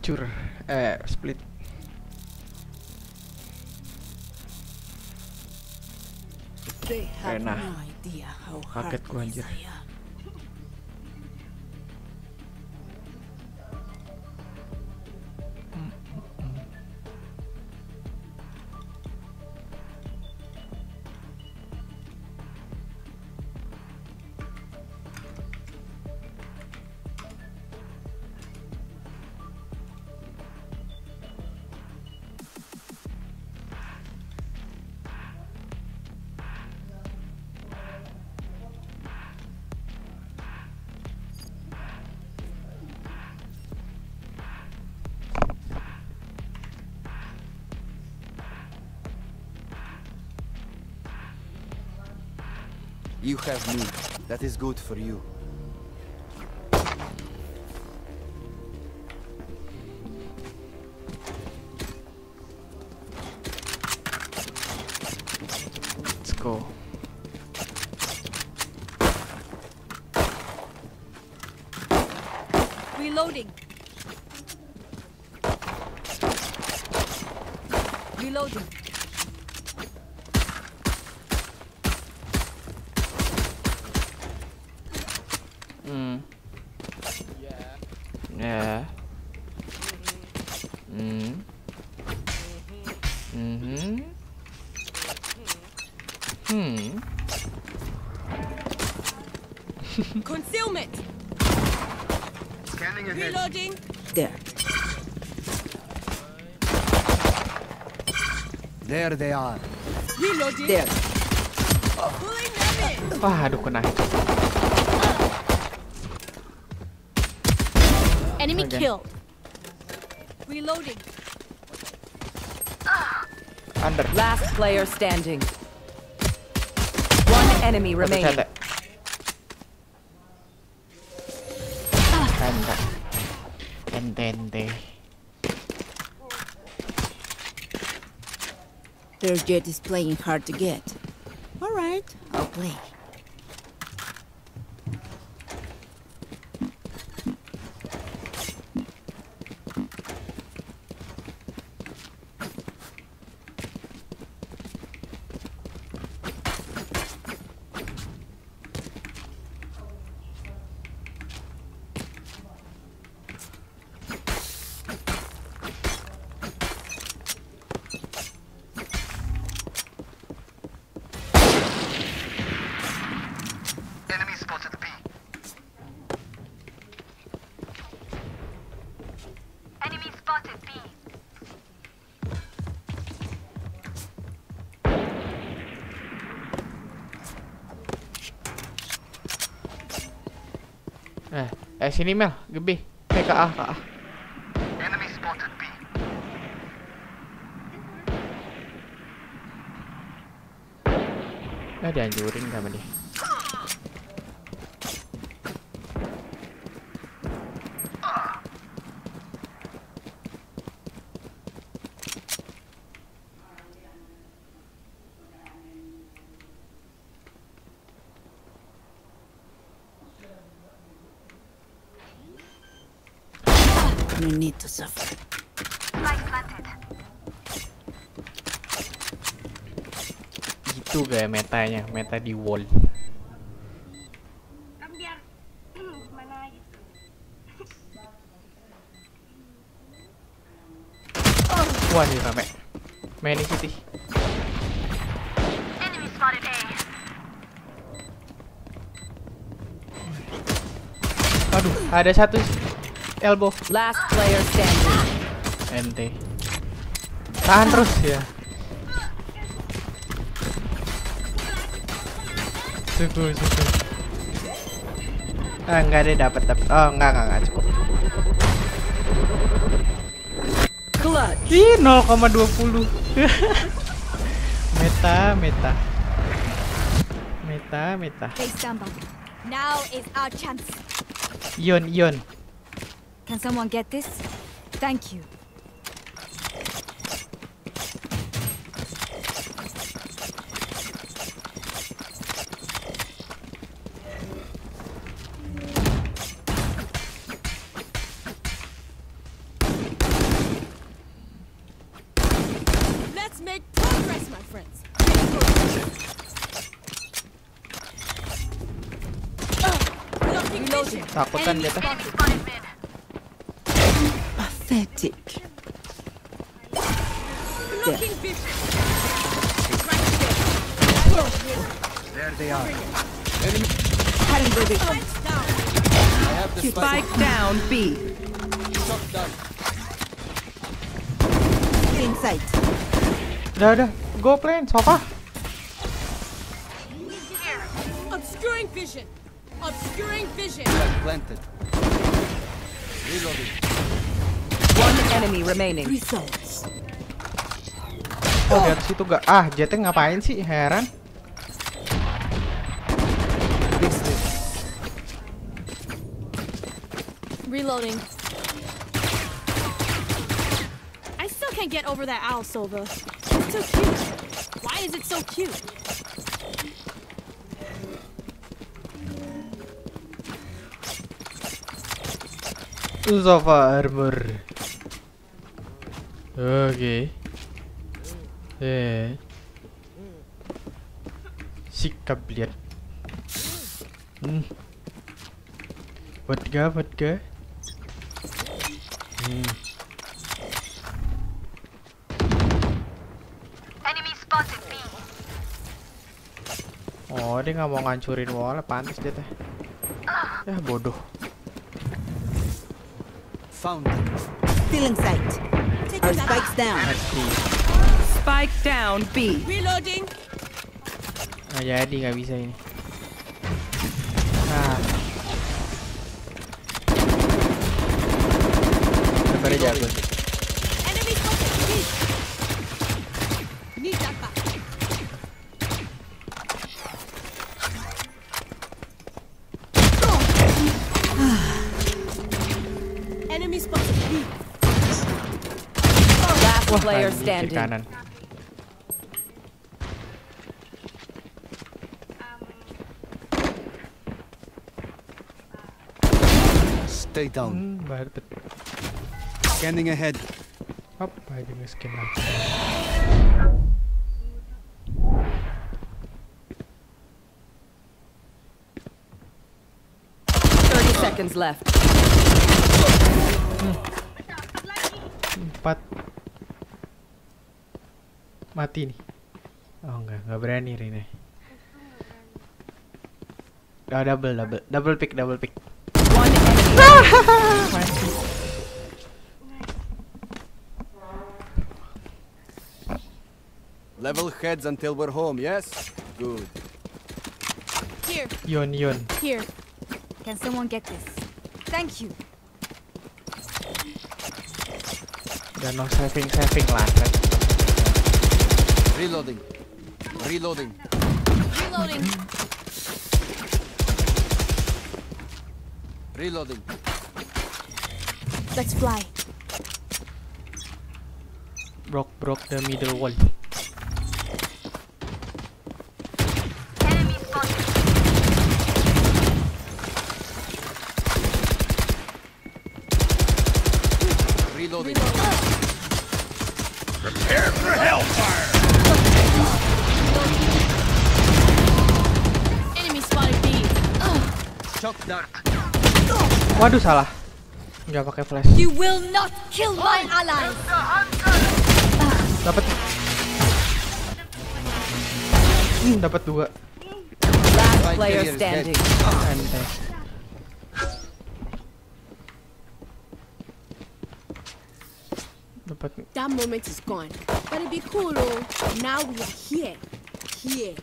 capture eh split Rena. Kaget gua, anjir. Have. That is good for you. They are. Reloading. There. Pulling them in. wah aduh kena Enemy Again. killed. Reloading. under Last player standing. One enemy Satu remaining. cete. Anda. Ente ente. Jet is playing hard to get. All right, I'll play. Eh, sini Mel, Gebi. Eh ke A, ke A. Enemy spotted B. Eh dihancurin sama dia. No need to suffer. Itu kayak metanya, meta di wall. Wah, ini rame. Main City. Aduh, ada satu elbow. Last player standing. Ente. Tahan terus ya. Suku, suku. Ah, enggak deh dapat dapat. Oh, enggak enggak enggak cukup. Clutch. Ih, 0,20. meta, meta. Meta, meta. Now is our chance. Ion, Ion. Can someone get this? Thank you. Let's make progress, my friends. Udah udah. Go plan, sofa. Obscuring vision. Obscuring vision. Planted. Reloading. One enemy remaining. Results. Oh, di atas itu gak. Ah, jetnya ngapain sih? Heran. Reloading. I still can't get over that owl, Sova. So cute. Why is it so cute? Sofa armor. Oke. Eh. Sikap lihat. Hmm. Vodka, vodka. Dia nggak mau ngancurin wall, pantas dia teh. Ya bodoh. Found. Still in sight. Our spikes down. Spike down B. Reloading. Nggak jadi nggak bisa ini. Nah. Sabar aja player Anjing, kiri standing. kanan. Stay down. Hmm, baru Scanning ahead. apa aja nge-scan lagi. Thirty seconds left. Empat. Mati nih. Oh enggak, enggak berani Rine. Udah double, double, double pick, double pick. Level heads until we're home, yes? Good. Here. Yon, yon. Here. Can someone get this? Thank you. Dan no saving, saving lah kan. Reloading. Reloading. Reloading. Reloading. Let's fly. Broke, broke the middle wall. Waduh salah. Nggak pakai flash. You will not kill my allies. Dapat. Hmm, dapat dua. Last player standing. Santai. Dapat That moment is gone. But it'd be cool, oh. Now we are here. Here.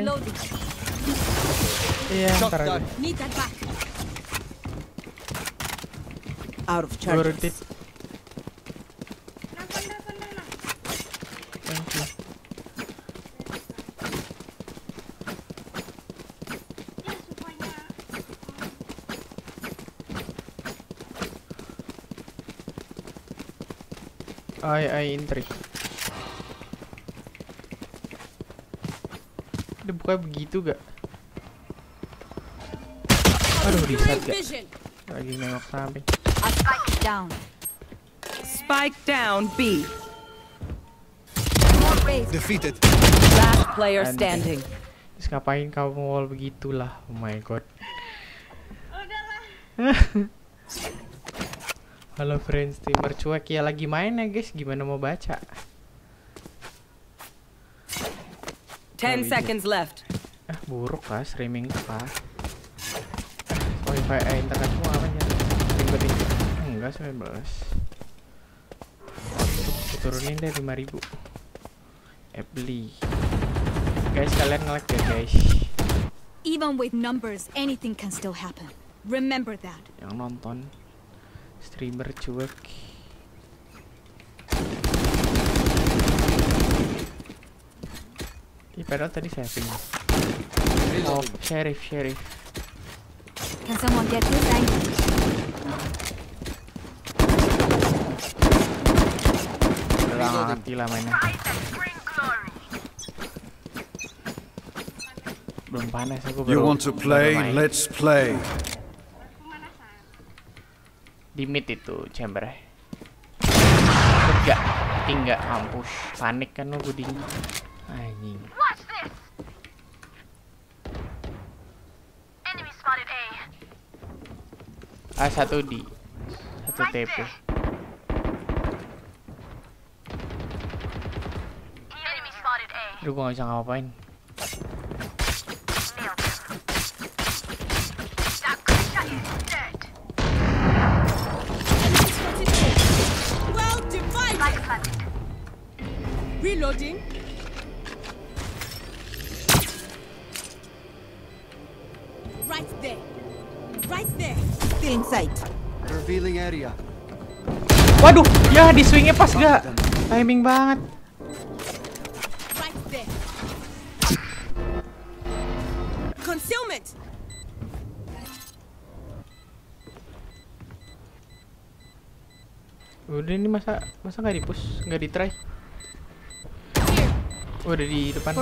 Tahu lagi main. Reloading. Iya, Shot ntar aja. done. Need that back. Out of Worth it. charges. Thank you. Ai buka begitu gak? Aduh, reset gak? Lagi nengok samping. Down. Spike down B. Defeated. Last player standing. Terus ngapain kamu wall begitulah? Oh my god. Halo friends, streamer cuek ya lagi main ya guys, gimana mau baca? 10 iya. seconds left. Ah buruk lah streaming pak. Wifi eh, internet semua apa ya? Ribet ini. Enggak 19. Aku turunin deh 5000 Eh beli. Guys kalian nge ya guys. Even with numbers, anything can still happen. Remember that. Yang nonton streamer cuek. Ih, padahal tadi saving. Oh, sheriff, sheriff. Can someone get this? You. Udah ngerti lah mainnya. Belum panas aku baru. You want to play? main. Let's play. Di mid itu chamber Tiga, tiga, mampus. Panik kan lo buding. Anjing. Watch this. Enemy spotted A. Ah satu di, satu TP. Enemy spotted A. Aduh gua nggak bisa ngapain. Reloading. Right there. Right there. Still in sight. Revealing area. Waduh, ya di swingnya pas gak? Timing banget. Concealment. Udah ini masa masa nggak di push, nggak di try. Udah di depan.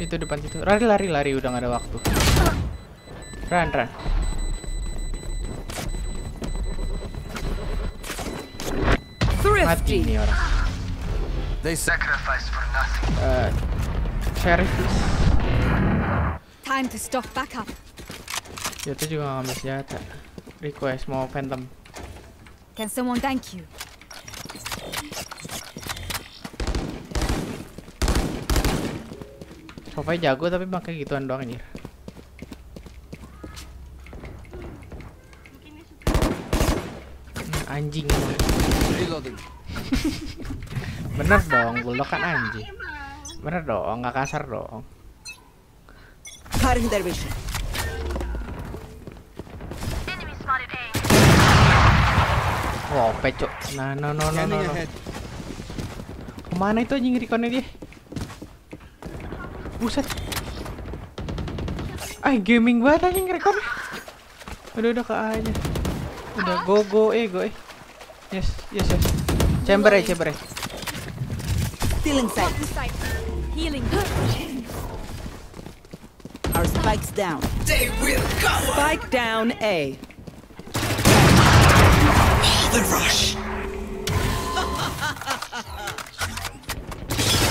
Itu depan situ. Lari lari lari udah nggak ada waktu. Run run. Mati nih orang. They sacrifice for nothing. Eh, sheriff. Time to stock back up. Jatuh juga ngambil senjata. Request mau phantom. Can someone thank you? Sofai jago tapi pakai gituan doang anjir. Anjing. Bener dong, bulldog kan anjing. Bener dong, nggak kasar dong. Spotted A. Wow, pecok. Nah, no, no, no, no, no. Ke mana itu anjing rekonnya dia? Buset. Ah, gaming banget anjing rekonnya. Udah, udah ke A aja. Udah, go, go, eh, go, eh. Yes, yes, yes. Chamber eh, chamber eh. Sight. Sight. Healing. Our spikes down. Spike down A.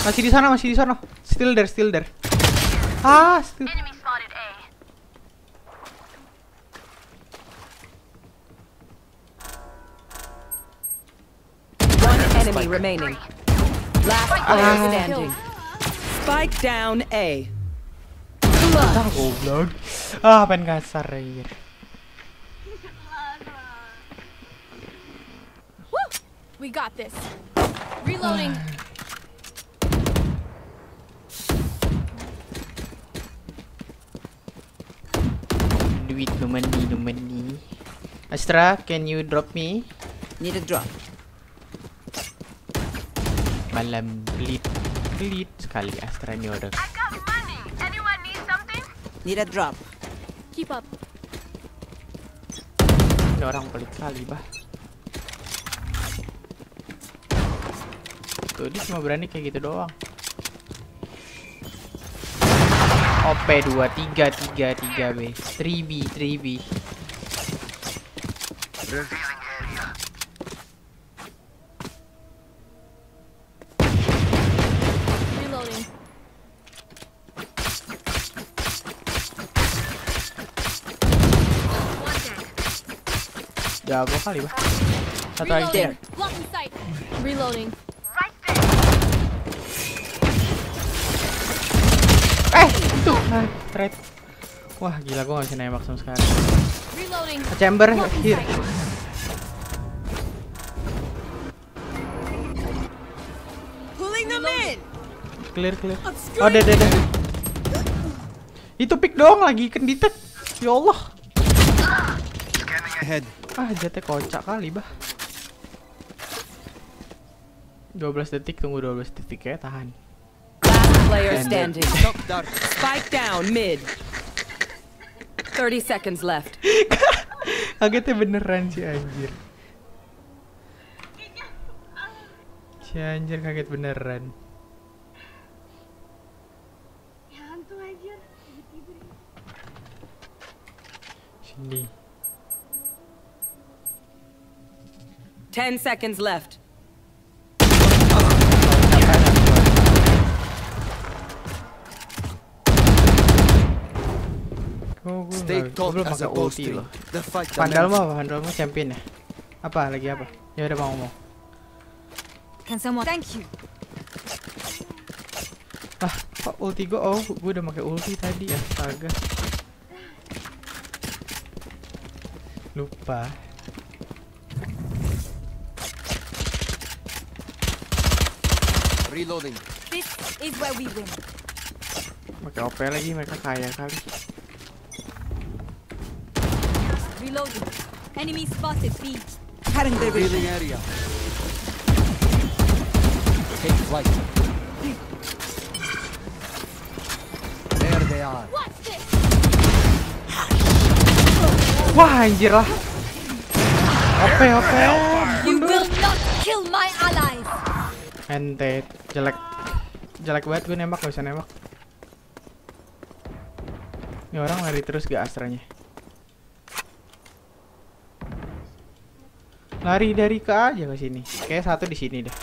Masih di sana, masih di sana. Still there, still there. Ah, still. Enemy One enemy remaining. Last player standing. Spike down A. Ah, goblok. Ah, pengen kasar anjir. We got this. Reloading. Duit no money, no money. Astra, can you drop me? Need a drop. Malam pelit. Pelit sekali Astra ni orang. I got money. Anyone need something? Need a drop. Keep up. Ini orang pelit kali bah. Tuh dia cuma berani kayak gitu doang. OP 2 3 3 3 B 3B 3B Reloading. Jago kali bah Satu lagi. Reloading. Eh itu. Ah, Threat Wah gila gua gak bisa nembak sama sekali. Reloading. Chamber Blocking here. Pulling them in. Clear clear. Oh deh deh deh. Itu pick doang lagi kan detect Ya Allah. Ahead. Ah jatnya kocak kali bah. 12 detik tunggu 12 detik ya tahan. Last player standing. Spike down mid. 30 seconds left. Kagetnya beneran si anjir. Si anjir kaget beneran. Sini 10 seconds left. Stay belum as a loh. The fight Pandal commences. mah Pandal mah champion ya? Apa lagi apa? Ya udah mau ngomong. Can someone thank you? Ah kok ulti gue Oh gue udah pakai ulti tadi Astaga. Lupa Reloading. This is where we win. Pakai OP lagi mereka kaya kali Reloading. Enemy spotted B. Cutting their vision. Healing area. Take flight. There they are. Watch this. Wah anjir lah OP OP Ente jelek. Jelek banget gue nembak gak bisa nembak. Ini orang lari terus gak astranya. Lari dari ke aja ke sini. Kayak satu di sini deh.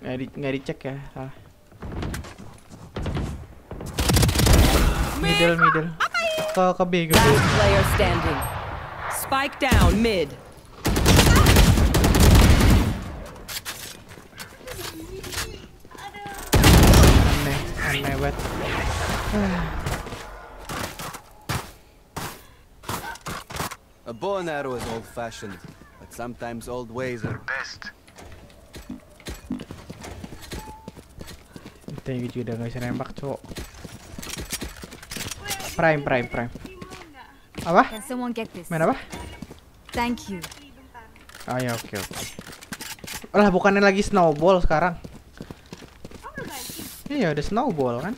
Nggak, di, nggak dicek ya salah. Middle middle. Ke ke B ke B. Last player standing. Spike down mid. Aneh banget A bow and arrow is old-fashioned, but sometimes old ways are best. Kita juga udah gak bisa nembak cowok Prime prime prime Apa? Can someone get this? Main apa? Thank you. Oh ya oke oke. Lah bukannya lagi snowball sekarang? Iya udah snowball kan?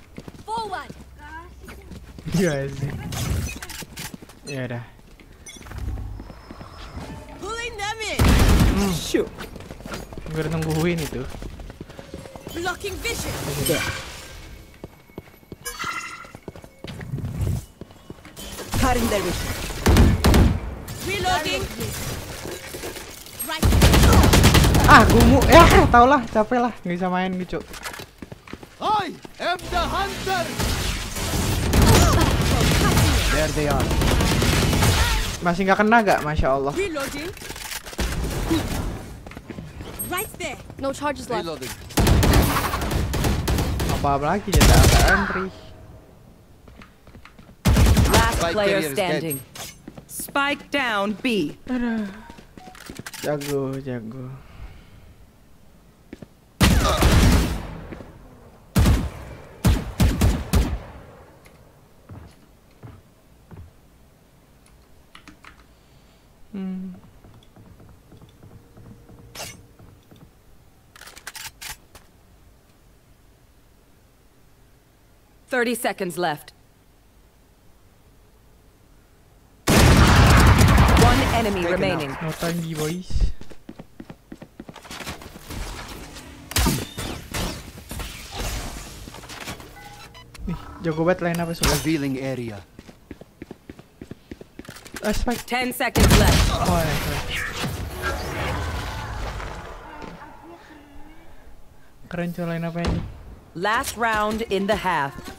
Iya sih. Ya udah. Pulling them in. Shoot. Gue udah nungguin itu. Blocking vision. Cutting their vision. Reloading. Right. Ah gumu. Ya tau lah capek lah nggak bisa main gitu. The hunter! There they are. Masih nggak kena gak? Masya Allah. Reloading. Right there. No charges left. Reloading. Apa apa lagi jadi ada entry. Last player standing. Spike down B. Jago, jago. 30 seconds left. One enemy Taken remaining. Out. No time, boys. Jago bet line apa sudah? Revealing area. Uh, spike. Ten seconds left. Oh. Keren cuy apa ini? Last round in the half.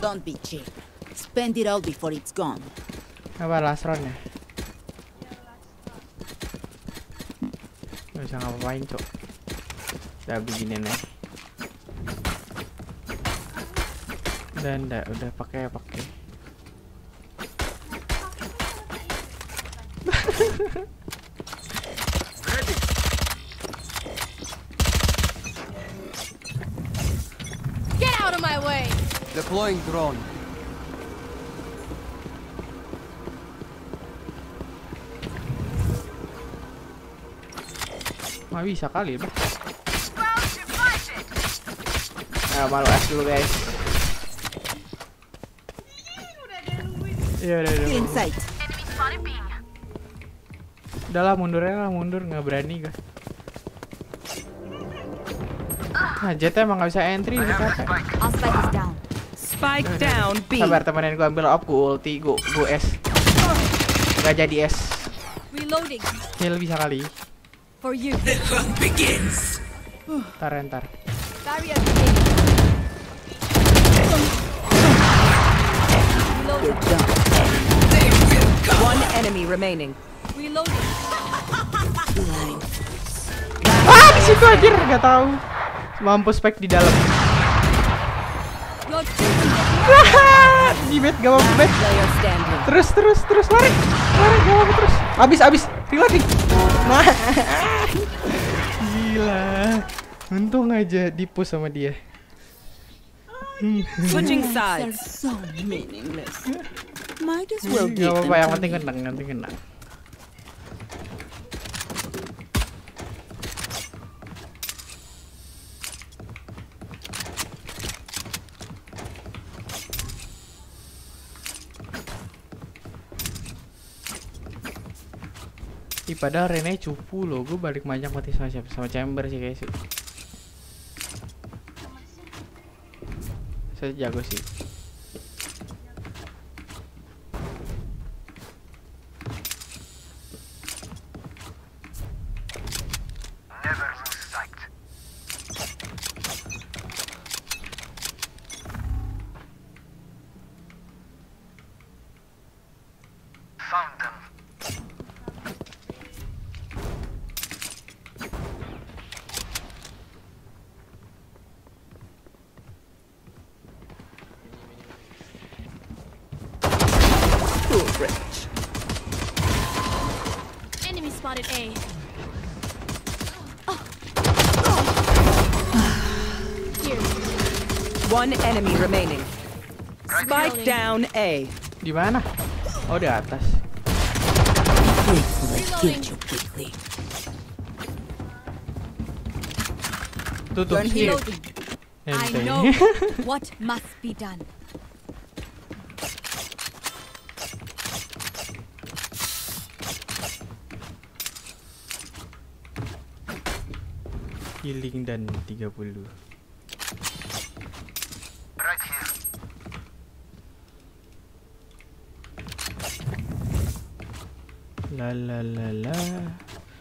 Don't be cheap. Spend it all before it's gone. Apa last round ya? Bisa ngapain cok Udah begini nih Udah ndak, udah pakai pakai Deploying drone. Nggak bisa kali flash it. Nah malu es dulu guys Iya udah udah B. Udah lah mundur aja lah mundur nggak berani gue Nah Jet emang nggak bisa entry capek Our spike down. B. Sabar temenin gue ambil op gue ulti gue gue S Gak jadi S Reloading. Heal bisa kali For you. Ntar ya, ntar Barrier created. You're done. One enemy remaining. Reloading. Ah di situ anjir nggak tahu Mampus spek di dalam. Di bed gak Player standing. Terus terus terus lari. Lari gak apa terus. Abis abis Reloading Nah. Gila. Untung aja di push sama dia. Switching They're sides. so meaningless. Might as well Gak apa-apa yang penting kena yang penting kena padahal Rene cupu loh, gue balik majang mati sama siapa? Sama Chamber sih guys. Saya jago sih Di mana? Oh di atas. Tutup sih. I Ente. know what must be done. Healing dan 30 Right here. La la la la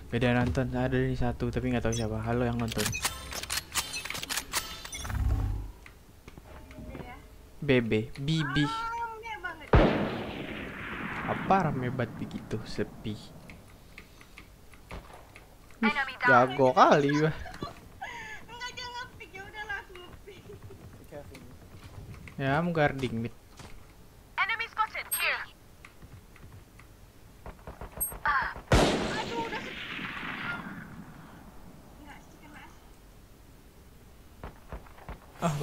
Beda nonton ada nih satu tapi nggak tahu siapa. Halo yang nonton. BB Bibi. Apa rame banget begitu? Sepi. Ih. Jago kali. Bah Ya, I'm guarding mid Enemy spotted. Here.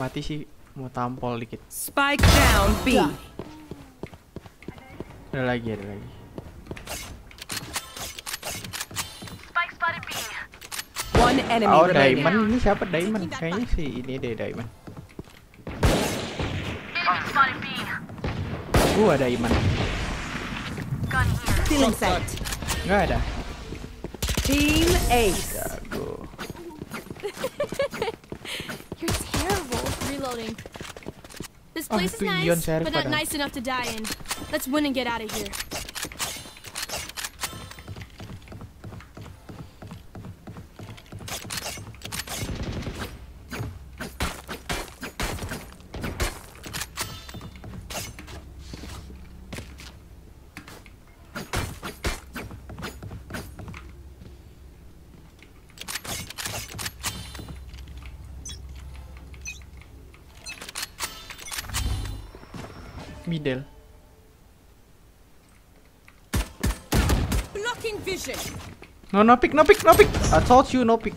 Mati sih. Mau tampol dikit. Spike down B. Die. Ada lagi, ada lagi. Spike spotted B. One enemy Oh, remaining. Diamond. Ini siapa Diamond? Kayaknya sih ini deh Diamond. Enemy spotted B. Gua Diamond. Gun here. Feeling sight. Enggak ada. Team Ace. Reloading. This Oh, place is nice, but not nice enough to die in. Let's win and get out of here. Middle. Blocking vision. No, no pick, no pick, no pick. I told you no pick.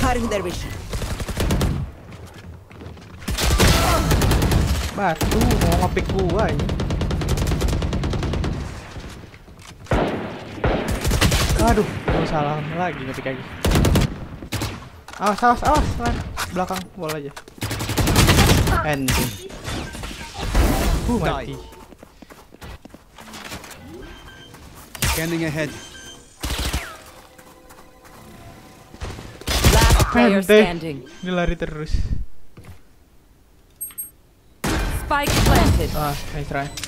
Cutting their vision. Batu mau ngepick gua ini. Aduh, gua salah lagi ngepick lagi. Awas, awas, awas, lah. belakang wall aja. Ending. Uh, mati. Scanning ahead. Last player Ente. standing. Dia lari terus. Spike planted. Ah, nice try.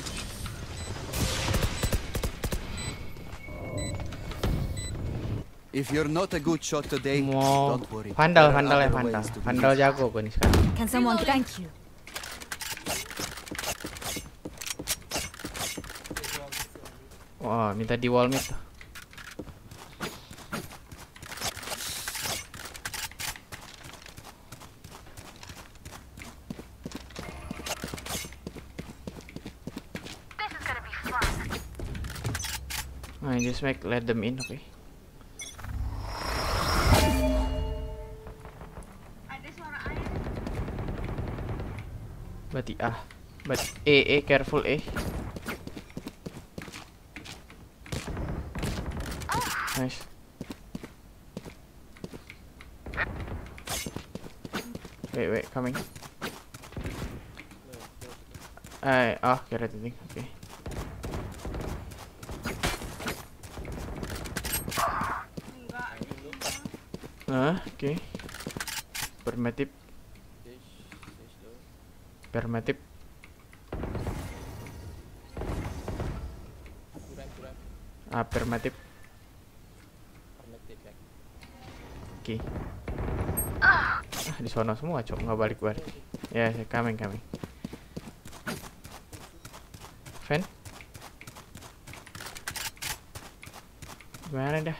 If you're not a good shot today, Mau don't worry. vandal, vandal ya vandal. Vandal jago gua nih sekarang. Can someone thank you? Wah, minta di wall mid tuh. This is gonna be fun. Nah, just make let them in, oke. Berarti ah, but E E careful E. Nice. Wait, wait, coming. Eh, ah, kira titik, oke. Ah, oke. Permative. Permative. Ah, permative. Oke. Ah, di sono semua, cok, nggak balik-balik. Ya, yeah, coming, coming. Fan? Gimana dah?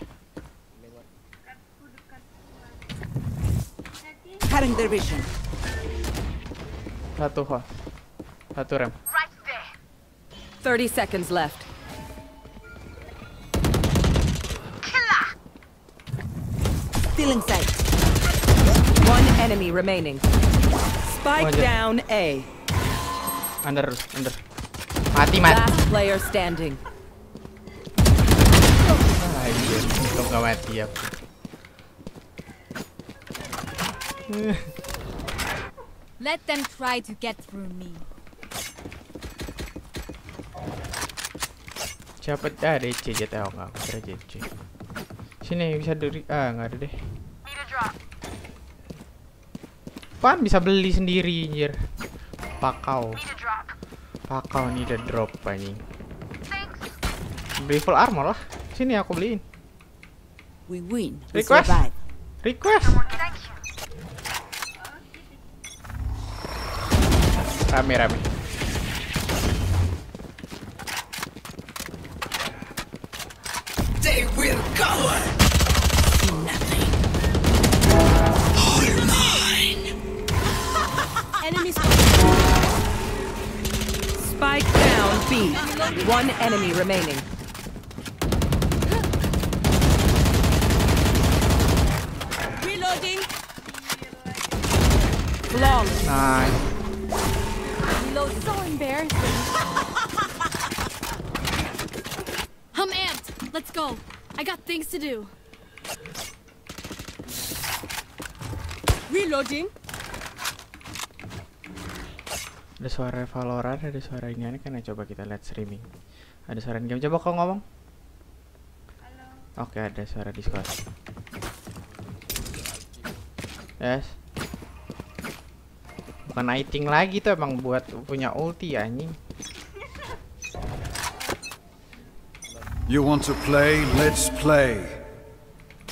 Cutting their vision. Satu ho. Satu rem. Right there. 30 seconds left. Killer. Feeling sight. One enemy remaining. Spike Wajar. down A. Under, under. Mati, mati. Last player standing. Ah, anjir. Untung gak mati ya. Let them try to get through me. Siapa? Ah, DC JT. Oh, enggak. Kira JC. Sini, bisa dari... Ah, nggak ada deh. Pan bisa beli sendiri, anjir. Pakau. Pakau nih ada drop anjing. Beli full armor lah. Sini aku beliin. We win. We Request. survive. Request. Rame rame. Enemies. Spike down B. One enemy remaining. Reloading. Long. Nice. Embarrassing. I'm amped. Let's go. I got things to do. Reloading. Ada suara Valorant, ada suara ini kan ya coba kita lihat streaming. Ada suara game coba kau ngomong. Oke, ada suara Discord. Yes. Bukan lighting lagi tuh emang buat punya ulti anjing. You want to play? Let's play.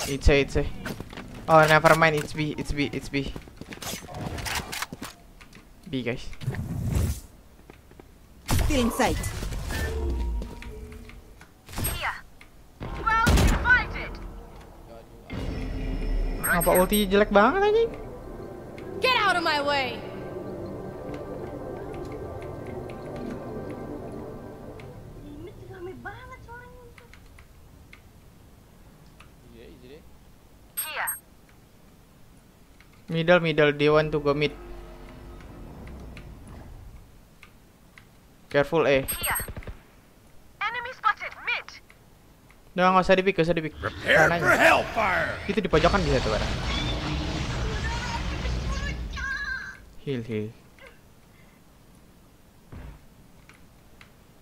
It's a, it's a. Oh, never mind. It's B. It's B. It's B. B guys. Still in sight. Here. Well divided. Apa ulti jelek banget anjing? Get out of my way. Middle, middle. They want to go mid. Careful eh. Here. Enemy spotted. Mid. Udah nggak usah dipik, nggak usah dipik. Itu di pojokan bisa tuh barang. Heal, heal.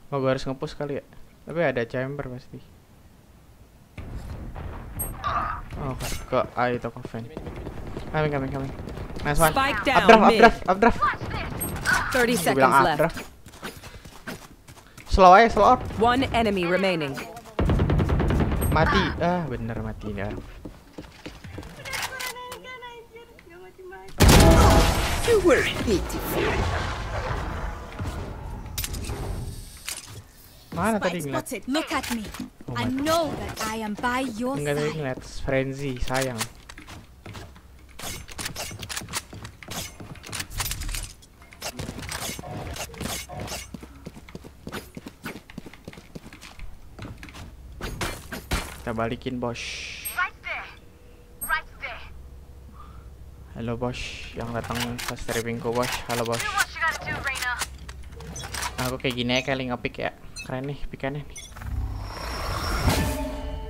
Oh, gue harus ngepush kali ya. Tapi ada chamber pasti. Oh, ke, A itu ke fan. Coming, coming, coming. Nice one. Updraft, updraft, updraft. 30 Gue bilang seconds left. updraft. Slow aja, slow out. One enemy remaining. Mati. Ah, bener mati ya. You were beautiful. Mana tadi ngeliat? Look at me. Oh I know that I am by your Enggak tadi ngeliat frenzy, sayang. Kita balikin bos. Halo bos, yang datang ke streamingku bos. Halo bos. Aku kayak gini aja kali ngepick ya. Keren nih pikannya nih.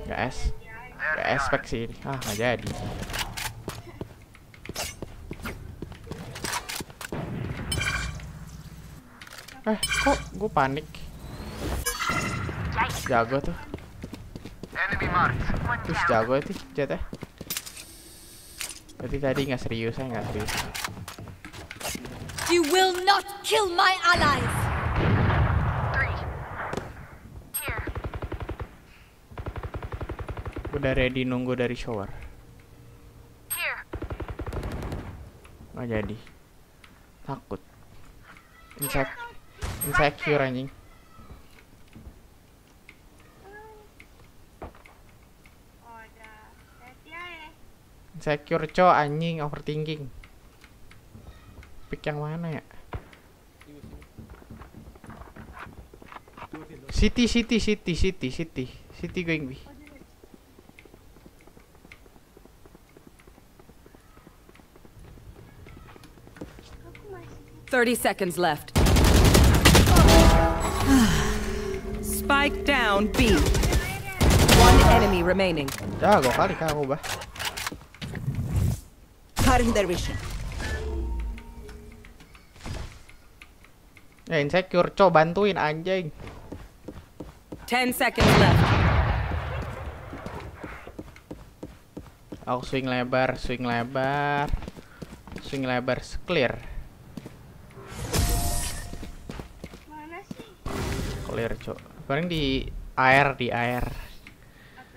Gak es. Gak expect sih ini. Ah, nggak jadi. Eh, kok gue panik? Jago tuh. Terus jago tuh jatah. Berarti tadi nggak serius, saya nggak serius. You will not kill my allies. udah ready nunggu dari shower. Nggak jadi. Takut. Insec insecure anjing. Insecure co anjing overthinking. Pick yang mana ya? City city city city city city going with. 30 seconds left. Spike down B. One enemy remaining. Jago kali kamu, Bah. Cutting their vision. Ya insecure, co bantuin anjing. 10 seconds left. Aku swing lebar, swing lebar. Swing lebar clear. Paling di air, di air.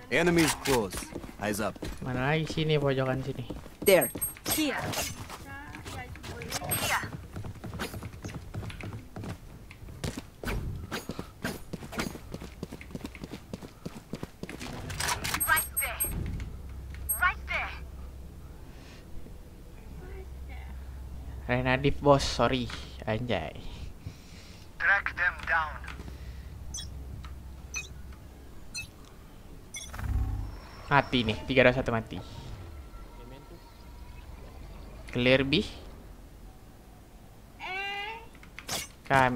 Enemies close. Eyes up. Mana lagi sini pojokan sini. There. Here. Here. Right there. Right there. Renadif bos, sorry, anjay. Track them down. Mati nih, 3 2 1 mati. Clear B. Are.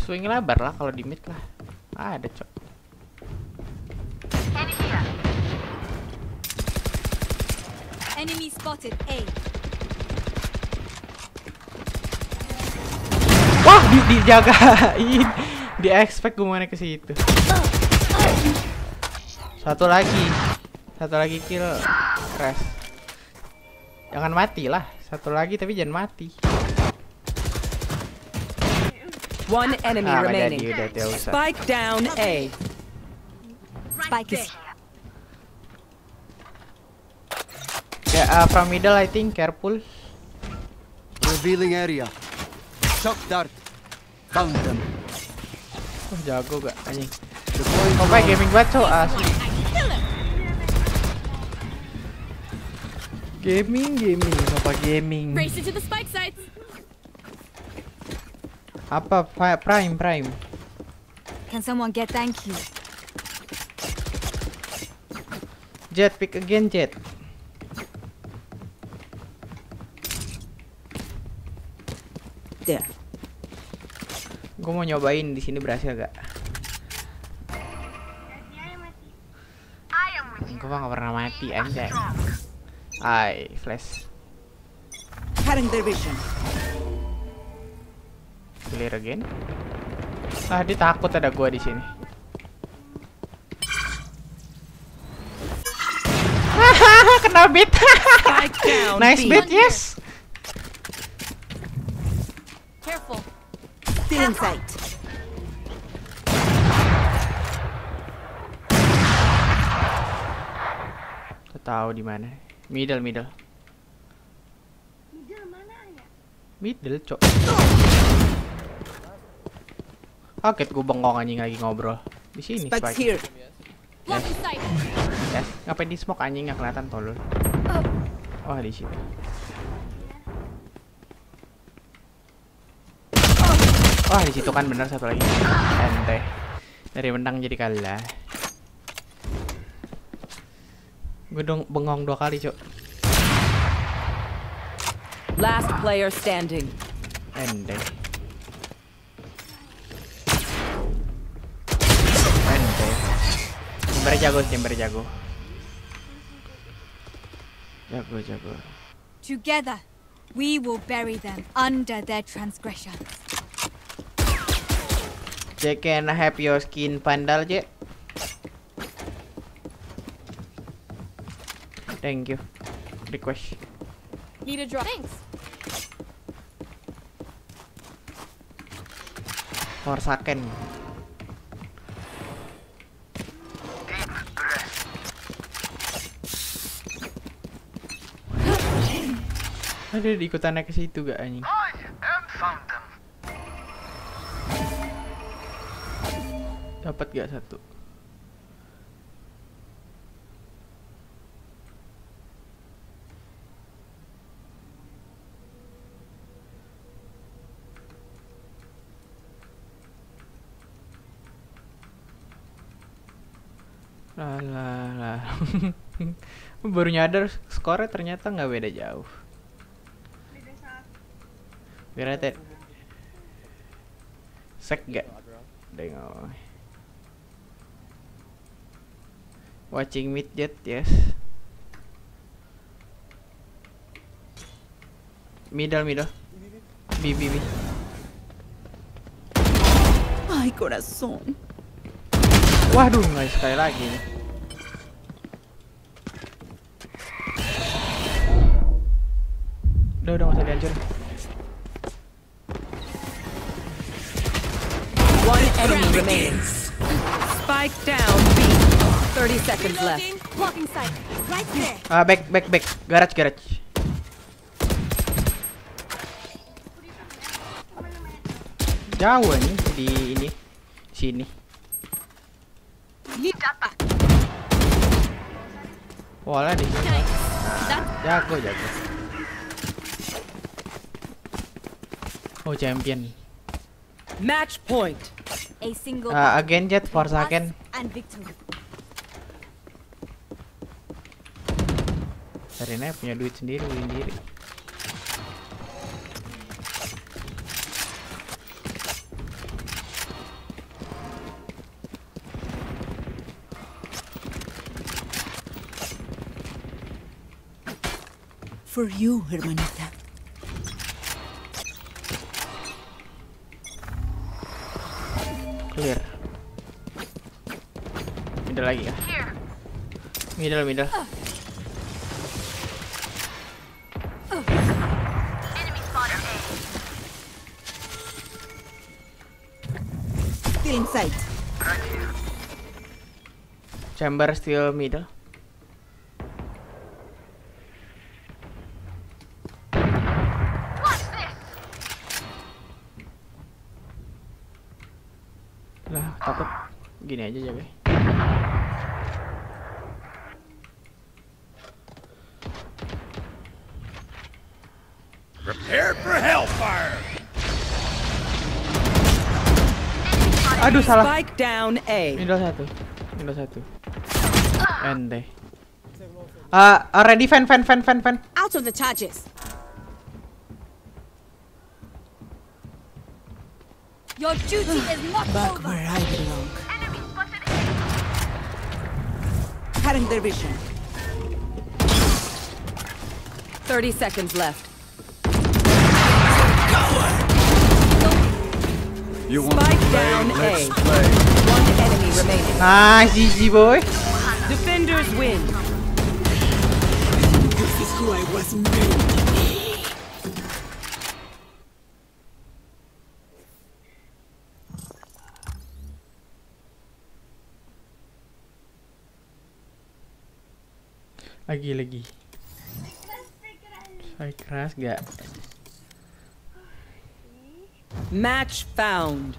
Swing lebar lah kalau di mid lah. Ah, ada cok. Enemy spotted A. di dijagain. Di expect gue mana ke situ. Satu lagi. Satu lagi kill. Crash. Jangan mati lah. Satu lagi tapi jangan mati. One enemy Ah, remaining. jadi. Spike down A. Spike is Ya, uh, from middle I think careful. Revealing area. Shock dart. Found them. Oh, jago gak anjing. Pokoknya gaming banget cok asli. Gaming, gaming, apa gaming? Apa prime, prime? Can someone get thank you? Jet pick again, Jet. There. Gue mau nyobain di sini berhasil gak? Gue mah gak pernah mati anjay. Ay, flash. Cutting their vision. Clear again. Ah, dia takut ada gua di sini. Kena beat. Nice beat, yes. Careful. Still in sight. Tahu di mana. Middle, middle. Middle, cok. Kaget gue bengong anjing lagi ngobrol. Di sini Spike's Spike. here. Sight. Yes. Ngapain di smoke anjing nggak kelihatan tolol. Oh, di situ. Wah, di situ kan bener satu lagi. Ente. Dari menang jadi kalah. Gue dong bengong dua kali, Cok. Last player standing. Ente. Ente. Chamber jago, chamber jago. Jago, jago. Together, we will bury them under their transgressions. Jack can have your skin pandal, Jack? Thank you. Request. Need a drop. Thanks. Forsaken. Aduh, ikutannya ke situ gak anjing? Dapat gak satu? Lah lah. Baru nyadar skornya ternyata nggak beda jauh. Kira teh. Sek gak? Dengok. Watching mid jet, yes. Middle, middle. B, B, B. Ay, corazón. Waduh, nggak sekali lagi. Udah, udah nggak usah dihancur. One enemy remaining. Spike down B. 30 seconds left. Reloading. Blocking sight. Right there. Ah, back, back, back. Garage, garage. Jauh nih di ini, sini. Wala di sini. Thanks. Jago, jago. Oh, champion. Match point. A single Ah, again jet again. and victory. Sarina punya duit sendiri, beli sendiri. For you, hermanita. Clear. Middle lagi ya. Middle, middle. Chamber still middle. Lah, takut gini aja jaga. Prepare for hellfire! Aduh salah. Spike down A. Middle satu. Middle satu. Ente. Ah, uh, ready fan fan fan fan fan. Out of the charges. Your duty is not Back over. where I belong. Enemy spotted A. Cutting their vision. 30 seconds left. You want to play? down Let's A. play. One enemy remaining. Nice, GG boy. Defenders win. This is who I was made to. Lagi lagi. Saya keras gak? Match found.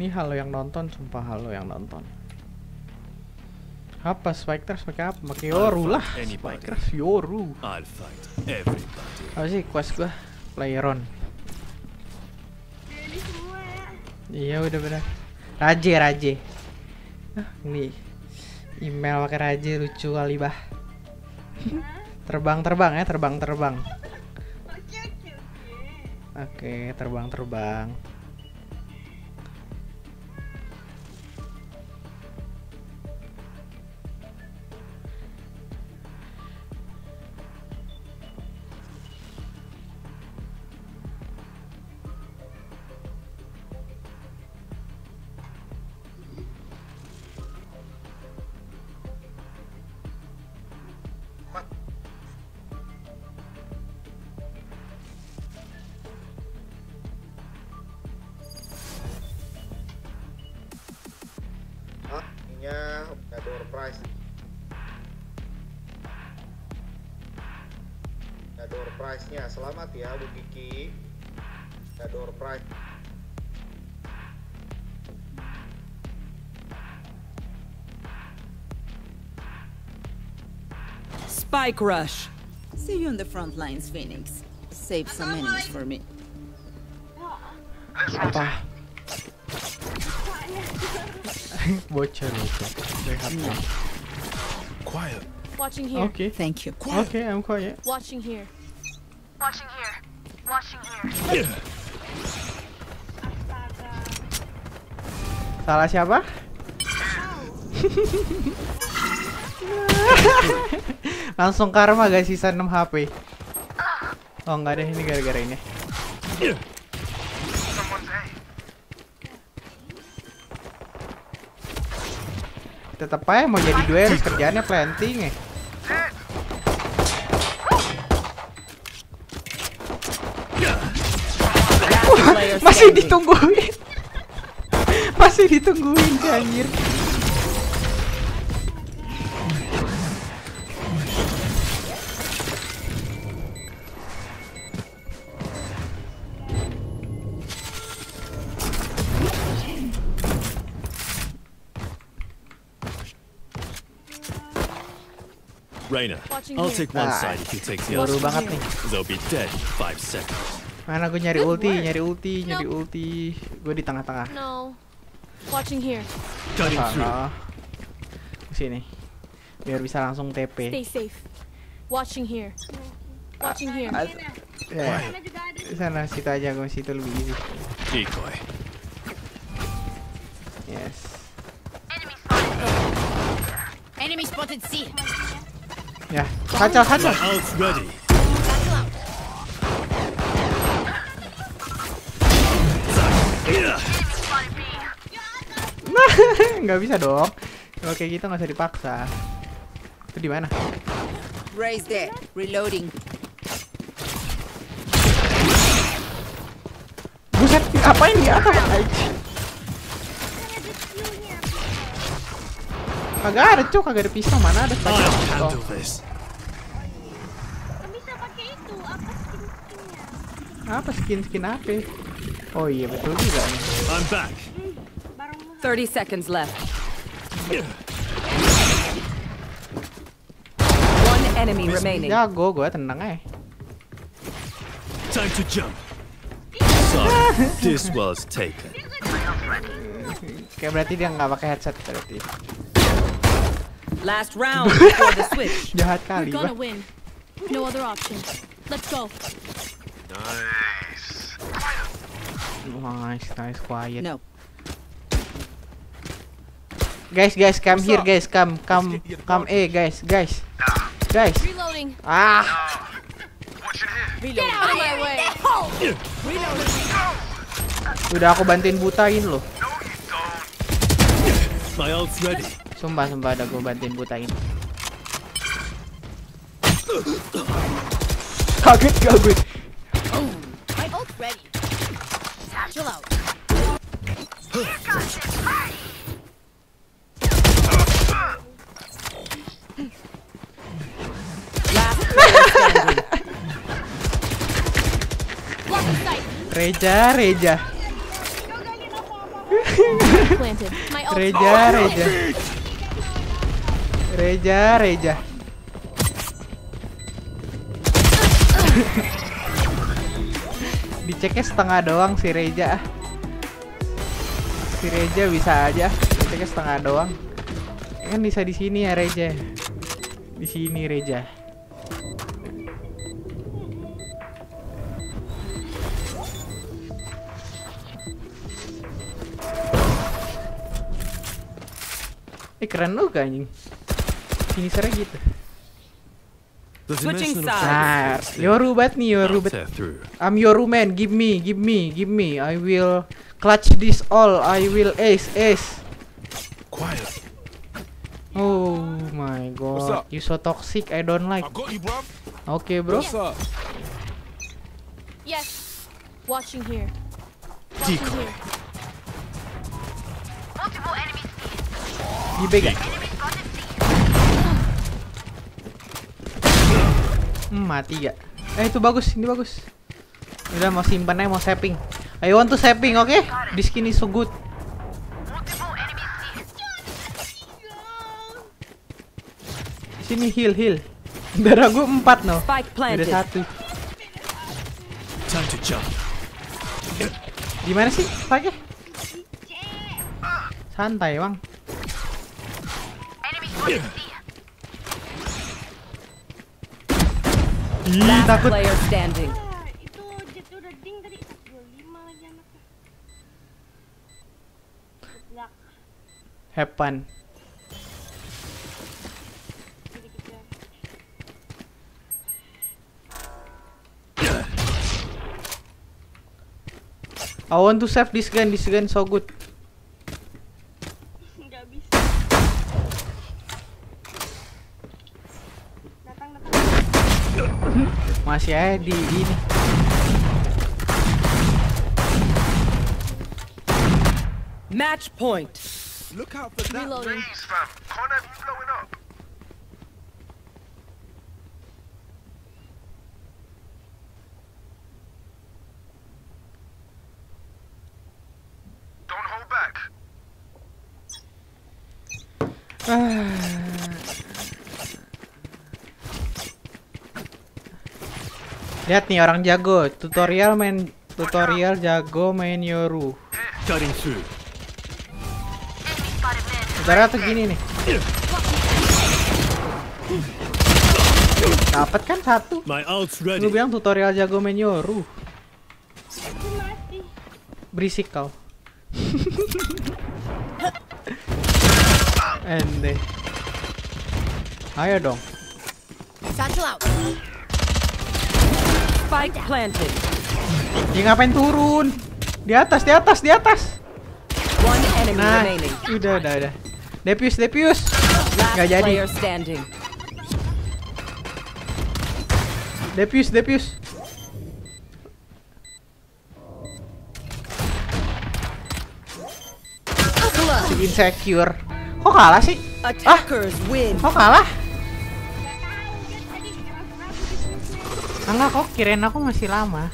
Ini halo yang nonton, sumpah halo yang nonton. Apa Spectres pakai apa? Pakai Yoru lah. Spectres Yoru. I'll fight everybody. Apa sih quest gua? Playeron. Iya udah benar. Raje Raje. Ah, ini email pakai Raje lucu kali bah. terbang terbang ya terbang terbang. Oke terbang terbang. Spike rush. See you on the front lines, Phoenix. Save some enemies for me. Apa? bocah bocah. Dari HP. Quiet. Watching here. Okay. Thank you. Okay, I'm quiet. Watching here. Watching here. Watching here. Salah siapa? Langsung karma guys sisa 6 HP. Oh enggak deh ini gara-gara ini. Tetep aja mau jadi duel kerjaannya planting ya. Player Masih ditungguin. Masih ditungguin sih anjir. Watching I'll take one Ah, side if you take the other. banget nih. They'll be dead in five seconds. Mana gue nyari ulti, nyari ulti, nyari ulti. Gue di tengah-tengah. No. Watching here. Cutting through. Sini. Biar bisa langsung Stay TP. safe. Watching here. Watching here. Ya. Di sana situ aja gue situ lebih easy. Decoy. Yes. Enemy spotted C. Ya, kacau kacau. Nah, nggak bisa dong. Kalau kayak gitu nggak usah dipaksa. Itu di mana? Raise there. Reloading. Buset, apain di atas? Kagak ada cok, kagak ada pisau mana ada Oh, pakai itu apa skin-skinnya? apa skin skin apa? Oh iya betul juga nih. I'm back. 30 seconds left. One enemy remaining. Jago gue tenang aja. Time to jump. Sorry, this was taken. Kayak berarti dia nggak pakai headset berarti. Last round before the switch. Jahat We're kali gonna bah. win. No other option. Let's go. Nice, nice, quiet. No. Guys, guys, come here, guys, come, come, come, eh, guys, guys, guys. Reloading. Ah, Get out of my way. udah aku bantuin butain loh. My ult's ready. Sumpah, sumpah, udah gue bantuin butain. Kaget gak gue? Reja, Reja, Reja, Reja. Reja, Reja. Diceknya setengah doang si Reja. Si Reja bisa aja. Diceknya setengah doang. Kan bisa di sini ya Reja. Di sini Reja. Eh keren juga anjing. Finishernya gitu. Switching sides. Nah, Yoru banget nih, Yoru banget. through. I'm Yoru man, give me, give me, give me. I will clutch this all. I will ace, ace. Quiet. Oh my god, you so toxic. I don't like. Oke bro. up? Yes. Watching here. Watching Decoy. here. Multiple enemies. Di bag Hmm, mati gak? Eh itu bagus, ini bagus. Udah mau simpan aja, mau saving. I want to saving, oke? This skin is so good. Sini heal, heal. Darah gue 4 no. Planted. satu. Time to jump. Di mana sih? Pakai. Santai, Bang. Enemy spotted C. Ih, Last takut. player standing. Itu jet udah ding tadi 25 lagi anaknya. Belak. Have fun. I want to save this gun, this gun so good. Masih aja di ini. Match point. Look out for that. Reloading. Lihat nih orang jago, tutorial main tutorial jago main Yoru. Tutorial tuh gini nih. Dapat kan satu. Lu bilang tutorial jago main Yoru. Berisik kau. Ende. Ayo dong. Satchel out. Spike planted. Ya ngapain turun? Di atas, di atas, di atas. One enemy Nah, remaining. udah, udah, udah. Depius, Depius. Nggak jadi. Depius, Depius. Si insecure. Kok kalah sih? Win. Kok kalah? Enggak kok kirain aku masih lama.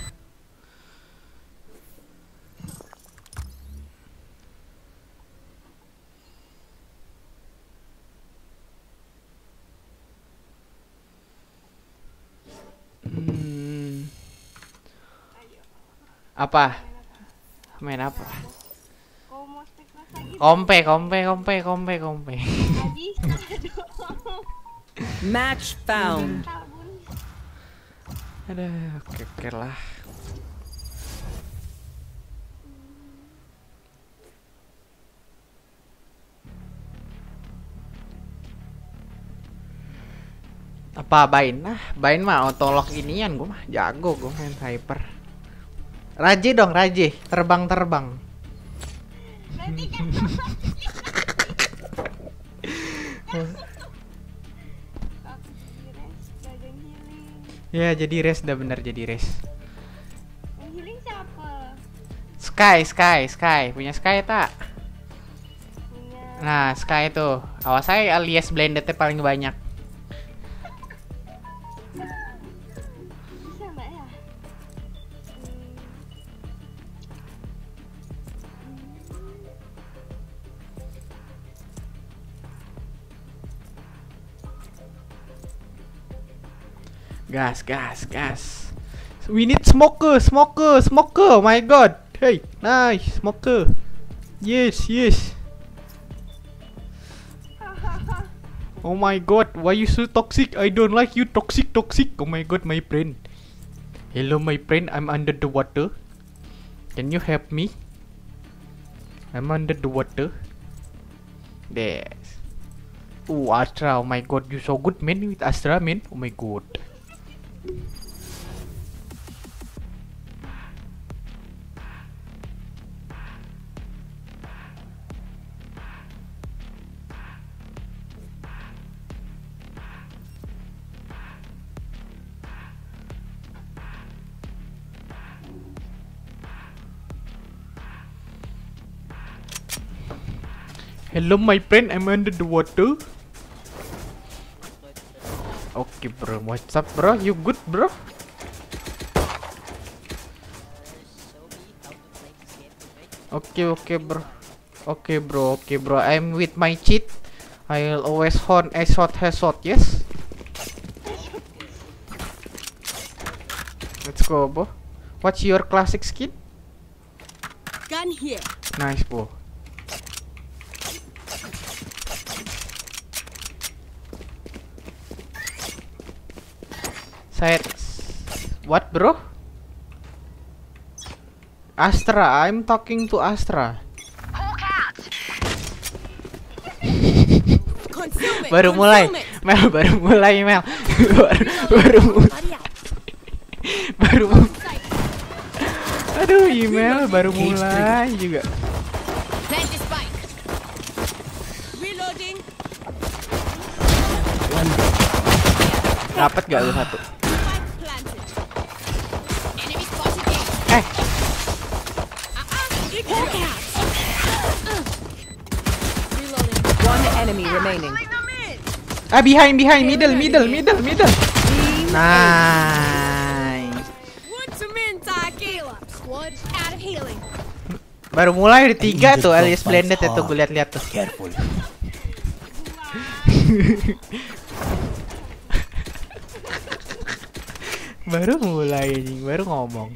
Hmm. Apa? Main apa? Kompe, kompe, kompe, kompe, kompe. Match found. Aduh, oke oke lah. Apa Bain? Nah, Bain mah otolog inian gue mah jago gue main hyper. Raje dong, Raje. Terbang-terbang. Berarti Ya, jadi res dah bener jadi res. Yang healing siapa? Sky, Sky, Sky. Punya Sky tak? Punya. Nah, Sky tuh. Awas saya alias blendednya paling banyak. Gas, gas, gas. We need smoker, smoker, smoker. My God. Hey, nice smoker. Yes, yes. Oh my God, why you so toxic? I don't like you, toxic, toxic. Oh my God, my friend. Hello, my friend. I'm under the water. Can you help me? I'm under the water. There. Oh, Astra. Oh my God, you so good, man. With Astra, man. Oh my God. Hello, my friend. I'm under the water. Okay, bro. What's up, bro? You good, bro? Okay, okay, bro. Okay, bro. Okay, bro. I'm with my cheat. I'll always horn a shot headshot. Yes. Let's go, bro. What's your classic skin? Gun here. Nice, bro. Saya What, bro? Astra, I'm talking to Astra. Baru mulai. Mel, baru mulai, Mel. baru, baru, baru, aduh, email baru mulai juga. Dapat gak lu satu? Remaining. ah behind, behind, middle, middle, middle, middle. Nice. What's a min Kayla? Squad out of healing. Baru mulai di tiga tuh alias blended itu gue lihat-lihat tuh. Careful. baru mulai anjing, baru ngomong.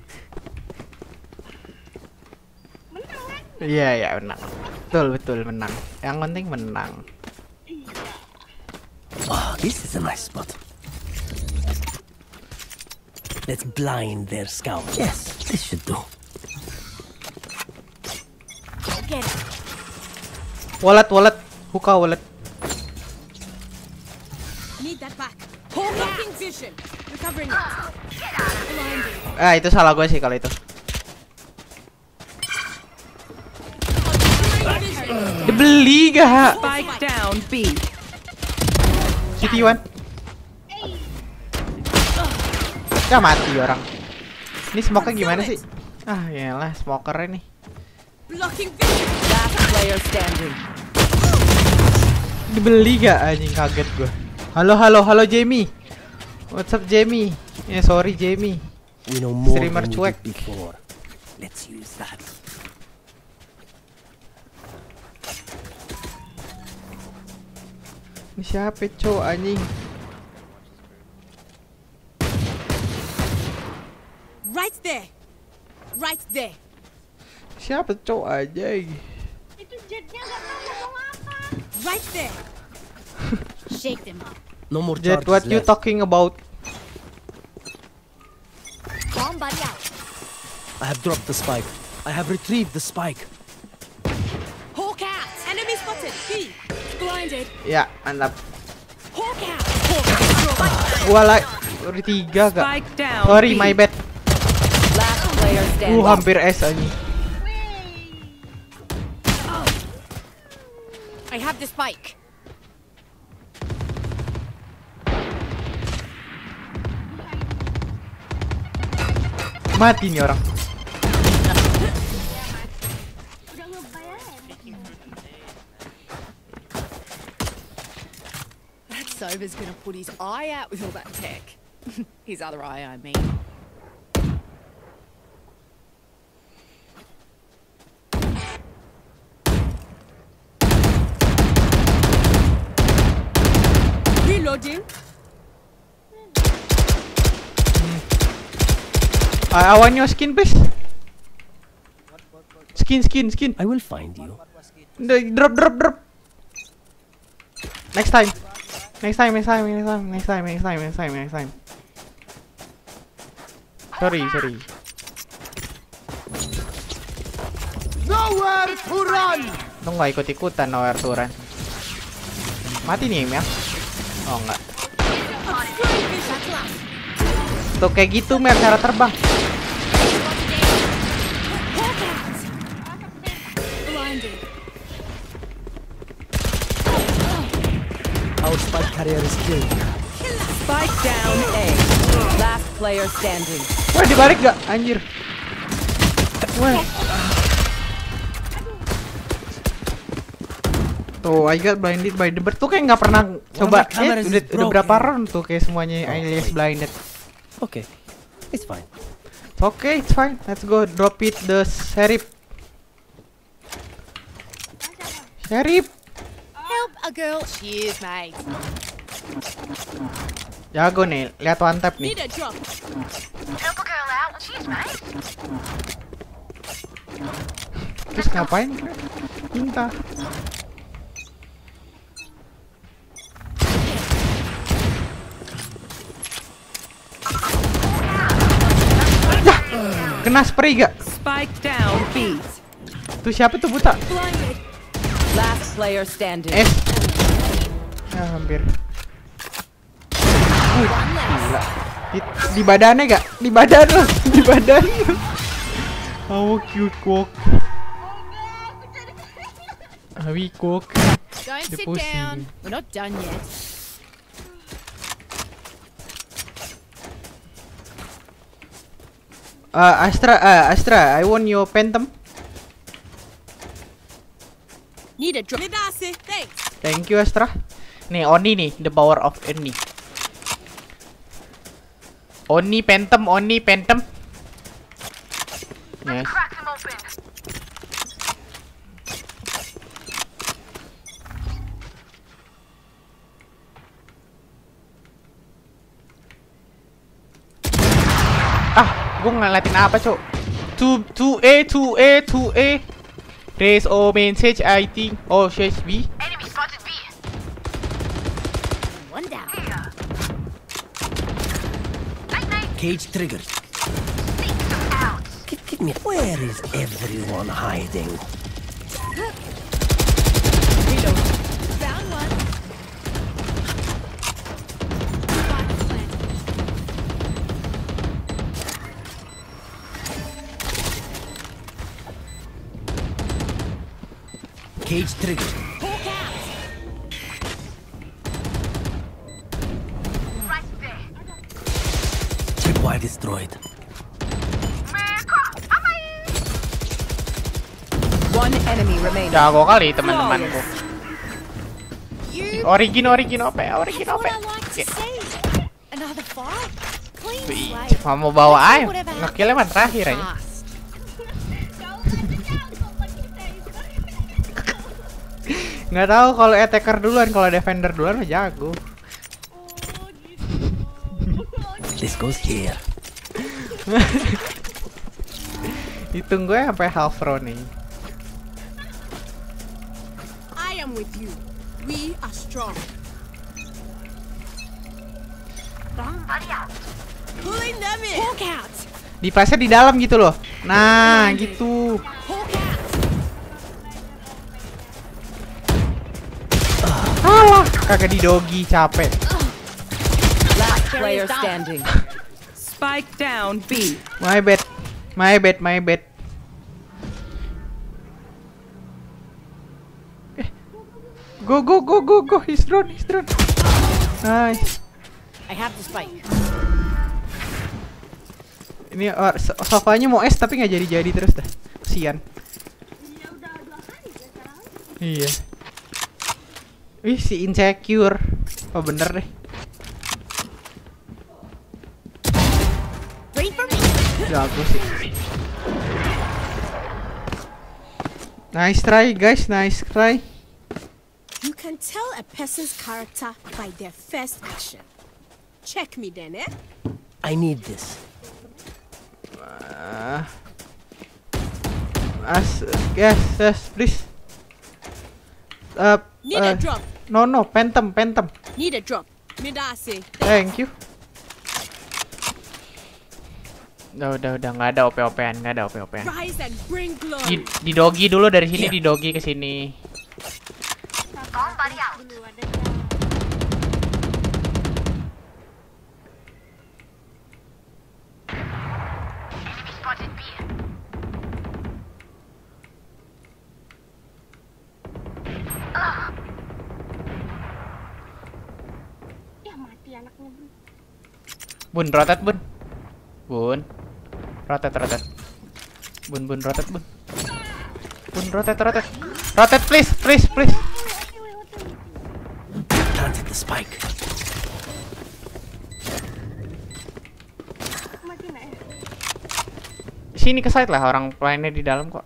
Iya ya menang. Betul betul menang. Yang penting menang. Oh, this is a nice spot. Let's blind their scout. Yes, this should do. Get it. Wallet wallet, hookah wallet. Need that back. Blocking vision. Recovering it. Blinded. Ah itu salah gue sih kalau itu. Dibeli gak? Spike down B. One. Ya mati orang. Ini smoke gimana sih? Ah yalah smoker ini. Blocking vision. Last player standing. Dibeli gak anjing kaget gue. Halo halo halo Jamie. What's up Jamie? Ya sorry Jamie. We know more Streamer cuek. Let's use that. Ini siapa cowok anjing? Right there. Right there. Siapa cowok anjing? Itu jetnya nggak tahu ngomong apa. Right there. Shake them up. No more Jet, what you left. talking about? Bomb buddy out. I have dropped the spike. I have retrieved the spike. Hawk out. Enemy spotted. B. Ya, mantap. Gua like Sorry tiga gak? Sorry, my bad. Uh, hampir S anjing. I have the spike. Mati nih orang. That gonna put his eye out with all that tech. his other eye, I mean. Reloading. I, I want your skin, please. Skin, skin, skin. I will find you. D- Drop, drop, drop. Next time. Next time, next time, next time, next time, next time, next time, next time. Sorry, sorry. Nowhere to run! Lu nggak ikut-ikutan nowhere to run. Mati nih ya? Oh enggak. Tuh kayak gitu Mer cara terbang. Blinded. Carrier is killed. Spike down A. Last player standing. Wah dibalik gak? Anjir. Wah. Tuh, I got blinded by the bird tuh kayak nggak pernah coba. Eh, udah, is udah berapa round tuh kayak semuanya alias blinded. Okay, it's fine. It's okay, it's fine. Let's go drop it the sheriff. Sheriff. Help a girl. Cheers, mate. Jago nih, lihat one tap nih. Terus ngapain? Minta. Yah, kena spray gak? Spike down B. Tuh siapa tuh buta? Last player standing. S. Ya, hampir. Wih, gila. Di, di badannya gak? Di badan lo, di badan lo. Oh, cute walk. Hawi walk. Don't The sit pussy. down. We're not done yet. Uh, Astra, uh, Astra, I want your phantom. Need a drop. Thanks. Thank you Astra. Nih Oni nih, the power of Oni. Oni Phantom, Oni Phantom. Yes. Gue ngeliatin apa, Cok? 2 2A 2A 2A. Raise O main stage I think. Oh, stage B. One down. Cage triggered. Give me. Where is everyone hiding? Cage triggered. Destroyed. One enemy remaining. Jago kali teman-temanku. Origin origin OP, origin OP. Fight? Clean Wih, slate. Cuma mau bawa air. Whatever Ngekillnya mah terakhir aja. Nggak tahu kalau attacker duluan, kalau defender duluan mah jago. This goes here. Hitung gue sampai half round nih. I am with you. We are strong. Di flashnya di dalam gitu loh. Nah, gitu. Alah, kagak di dogi capek. Last player standing. Spike down B. My bad. My bad, my bad. Eh. Go go go go go, he's drone, he's drone. Nice. I have the spike. Ini uh, so- sofanya mau es tapi nggak jadi-jadi terus dah. Kesian. Iya. Ih, si insecure. Oh bener deh. Jago sih. Nice try guys, nice try. You can tell a person's character by their first action. Check me then, eh? I need this. Ah. As yes, yes, please. Uh, Need uh, a drop. no no, phantom, phantom. Need a drop. Midasi. Thank you. Udah, udah, udah, nggak ada OP-OPan, nggak ada OP-OPan. Di, di dogi dulu dari sini, di dogi ke sini. Bun, rotet bun. Bun. Rotet, rotet. Bun, bun, rotet bun. Bun, rotet, rotet. Rotet please, please, please. Planted the spike. Ya? Sini ke side lah, orang lainnya di dalam kok.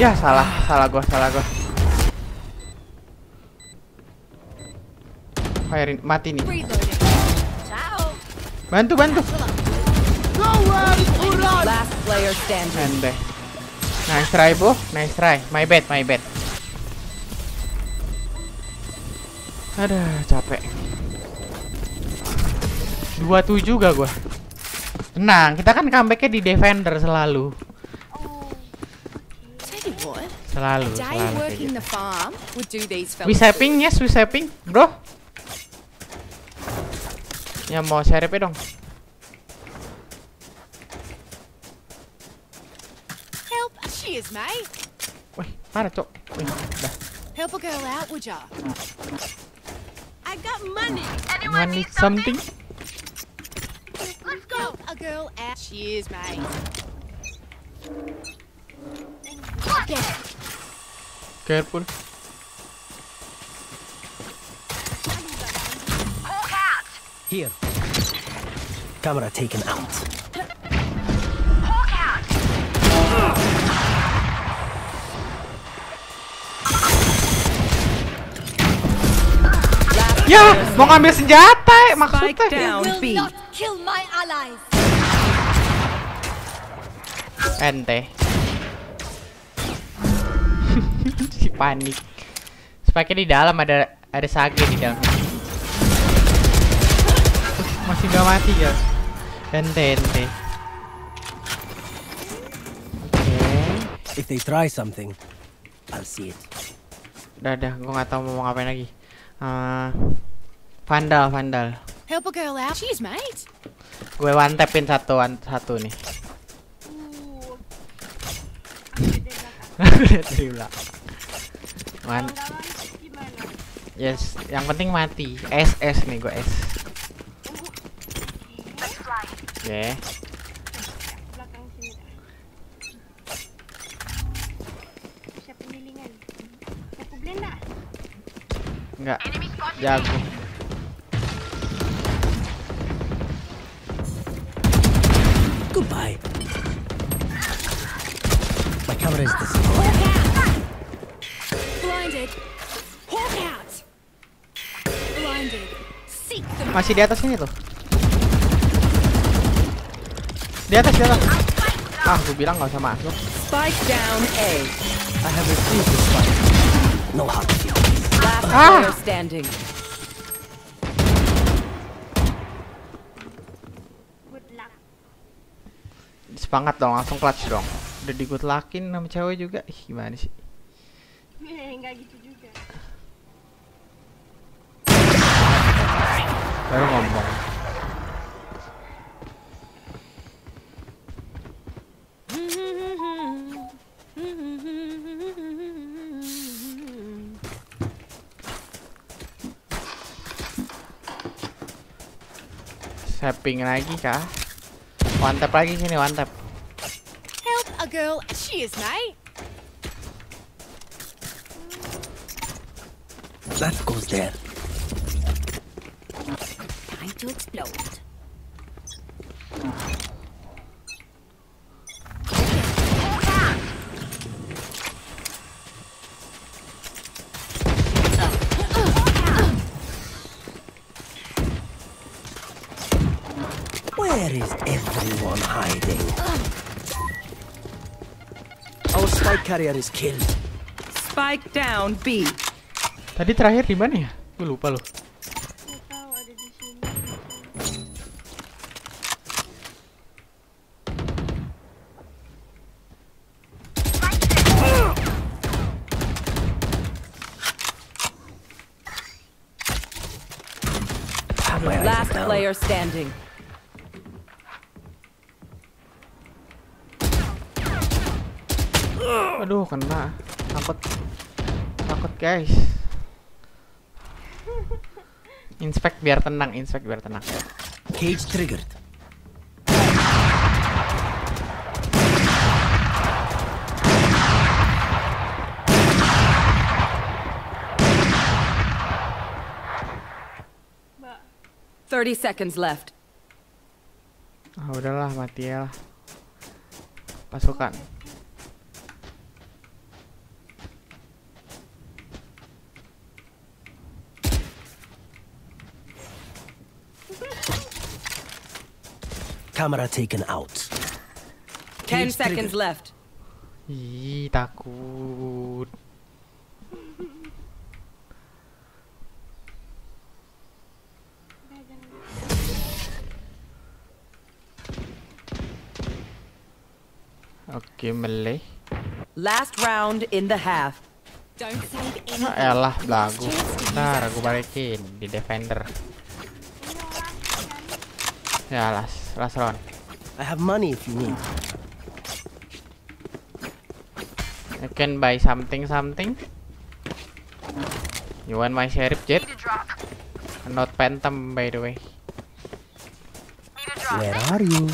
Ya salah, salah gua, salah gua. Firein, mati nih. Bantu, bantu. Last player standing. Ende. Nice try, bro. Nice try. My bad, my bad. Aduh, capek. 27 juga gua. Tenang, kita kan comebacknya di defender selalu. Selalu, selalu gitu. We sapping, yes, we sapping, bro. Ya mau sheriff dong. Help. she is mate. Wih, mana cok? Wih, udah. Help a girl out, would ya? I got money. Anyone need something? Let's go. Help a girl out. Cheers, mate. Careful. Here. Camera taken out. Ya, mau ngambil senjata Spike maksudnya. down. Ente. si panik. Spike di dalam ada ada sage di dalam. Masih nggak mati ya. Ente ente. Oke. If they try something, I'll see it. Udah udah, gue nggak tahu mau ngapain lagi. Eh, vandal vandal. Help a girl out. Cheers, mate. Gue one tapin satu one, satu nih. Dari belakang. One. Yes, yang penting mati. S S nih gue S. Oke. Enggak. Jago. Goodbye. My camera is this. Blinded. Hawk out. Blinded. Seek the Masih di atas sini tuh. Di atas, di atas. Ah, gue bilang nggak usah masuk. Spike down A. I have received the spike. No hard feelings. Last Ah. player standing. Good luck. Semangat dong, langsung clutch dong. Udah di good luckin sama cewek juga. Ih, gimana sih? Enggak gitu juga. Baru ngomong. Sapping lagi kah? One tap lagi sini, one tap. Help a girl. Cheers, mate. That goes there. Time to explode. Where is everyone hiding? Our spike carrier is killed. Spike down B. Tadi terakhir di mana ya? Gue lupa loh. Nggak tahu ada di sini. Where is Last player standing. Aduh, kena. Takut. Takut, guys. Inspect biar tenang, inspect biar tenang. Cage triggered. 30 seconds left. Ah, udahlah, mati ya lah. Pasukan. Camera taken out. 10 Cage seconds triggered. left. Ih, takut. Oke, melee. Last round in the half. Don't save any. Ah, elah, belagu. Ntar aku balikin di defender. Ya, last, last round. I have money if you need. I can buy something something. You want my sheriff jet? Not phantom by the way. Where are you?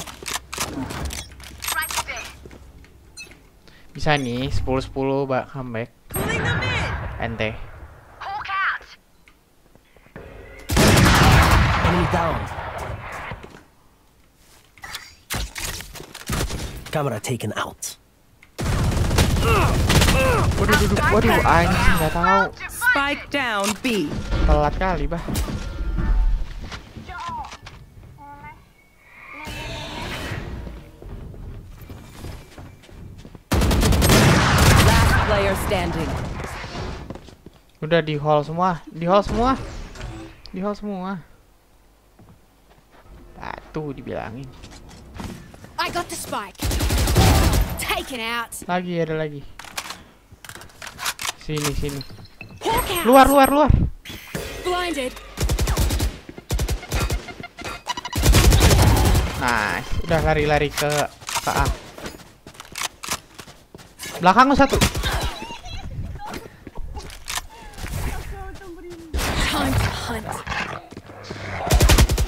Bisa nih 10 10 bak comeback. Ente. Camera taken out. Waduh, duduk. Waduh, anjing nggak tahu. Spike down B. Telat kali, bah. Last player standing. Udah di hall semua, di hall semua. Di hall semua. Batu dibilangin. I got the spike. Taken out. Lagi ada lagi. Sini, sini. Luar, luar, luar. Blinded. Nice. Udah lari-lari ke ke A. Belakang lu satu. Time to hunt.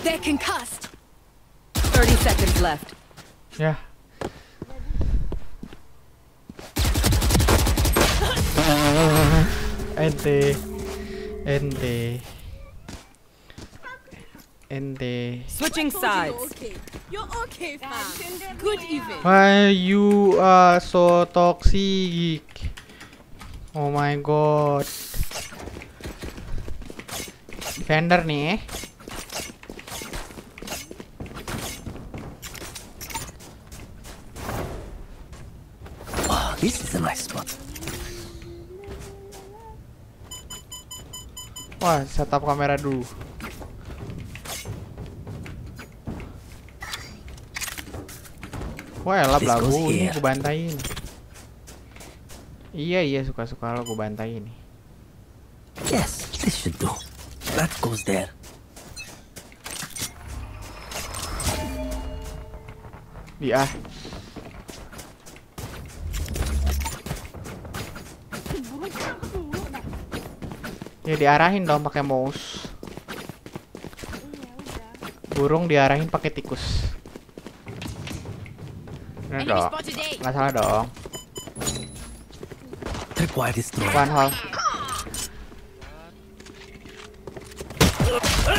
They're concussed. 30 seconds left. Ya. Ente. Ente. Ente. Switching sides. Okay. You're okay, fam. Good even. Why you are so toxic? Oh my god. Defender nih. eh. Oh, this is a nice spot. Wah, setup kamera dulu. Wah, This belagu goes ini gue bantain. Iya, iya suka-suka lo gue bantain nih. Yes, this should do. That goes there. Di A. Ya diarahin dong pakai mouse. Burung diarahin pakai tikus. Bener Enemy dong. Nggak salah dong. One hole.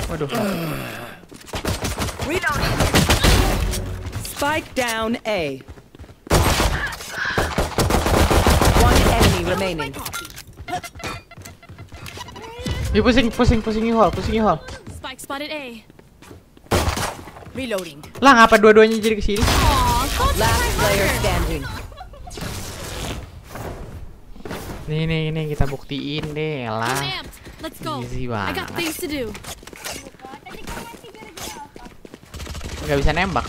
Waduh. Spike down A. One enemy remaining. Ih, pusing, pusing, pusing hall, pusing hall. Spike spotted A. Reloading. Lah ngapa dua-duanya jadi ke sini? Last player standing. Nih, nih, nih kita buktiin deh lah. amped. Let's go. Easy I got banget. things to do. Gak bisa nembak.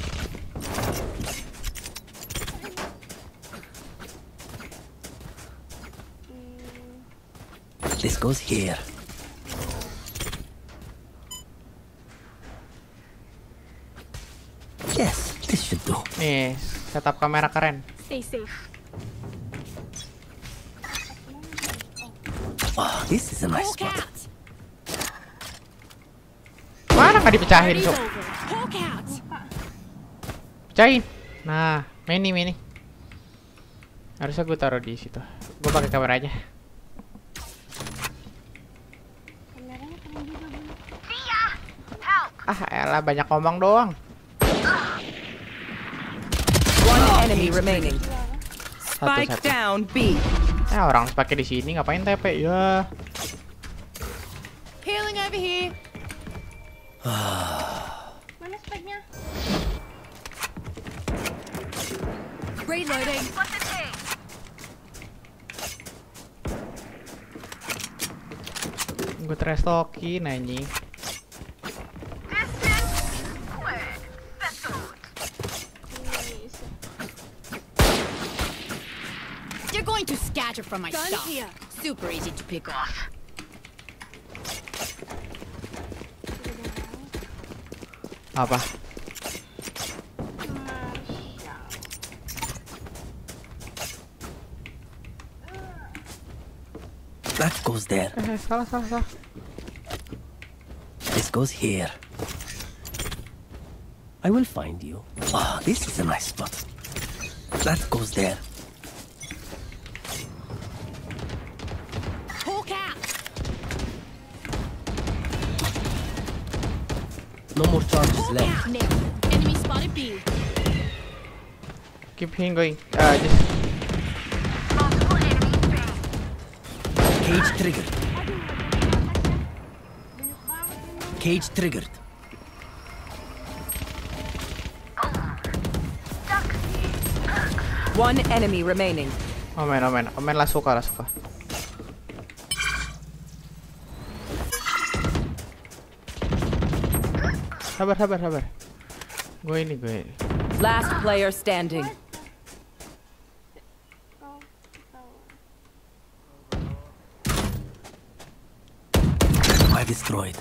This goes here. Yes, this should do. Nih, setup kamera keren. Stay safe. Oh, this is a nice spot. Mana nggak dipecahin, out. Pecahin. Nah, mini mini. Harusnya gue taruh di situ. Gue pakai kamera aja. Ah, elah banyak ngomong doang. One enemy remaining. Spike satu. down B. Eh orang pakai di sini ngapain TP ya? Healing over here. Mana speknya? Reloading. Gue trestokin anjing. To scatter from my Gun stuff. here. Super easy to pick off. Ah, Apa? That goes there. Eh, salah salah salah. This goes here. I will find you. Oh, this is a nice spot. That goes there. More charges Hawk left. out. Nailed it. Enemy spotted B. Keep him going. Uh, just Cage triggered. Cage triggered. One enemy remaining. Omen, omen, omen lah suka lah suka. Sabar, sabar, sabar. Gue ini, gue. ini. Last player standing. I destroyed.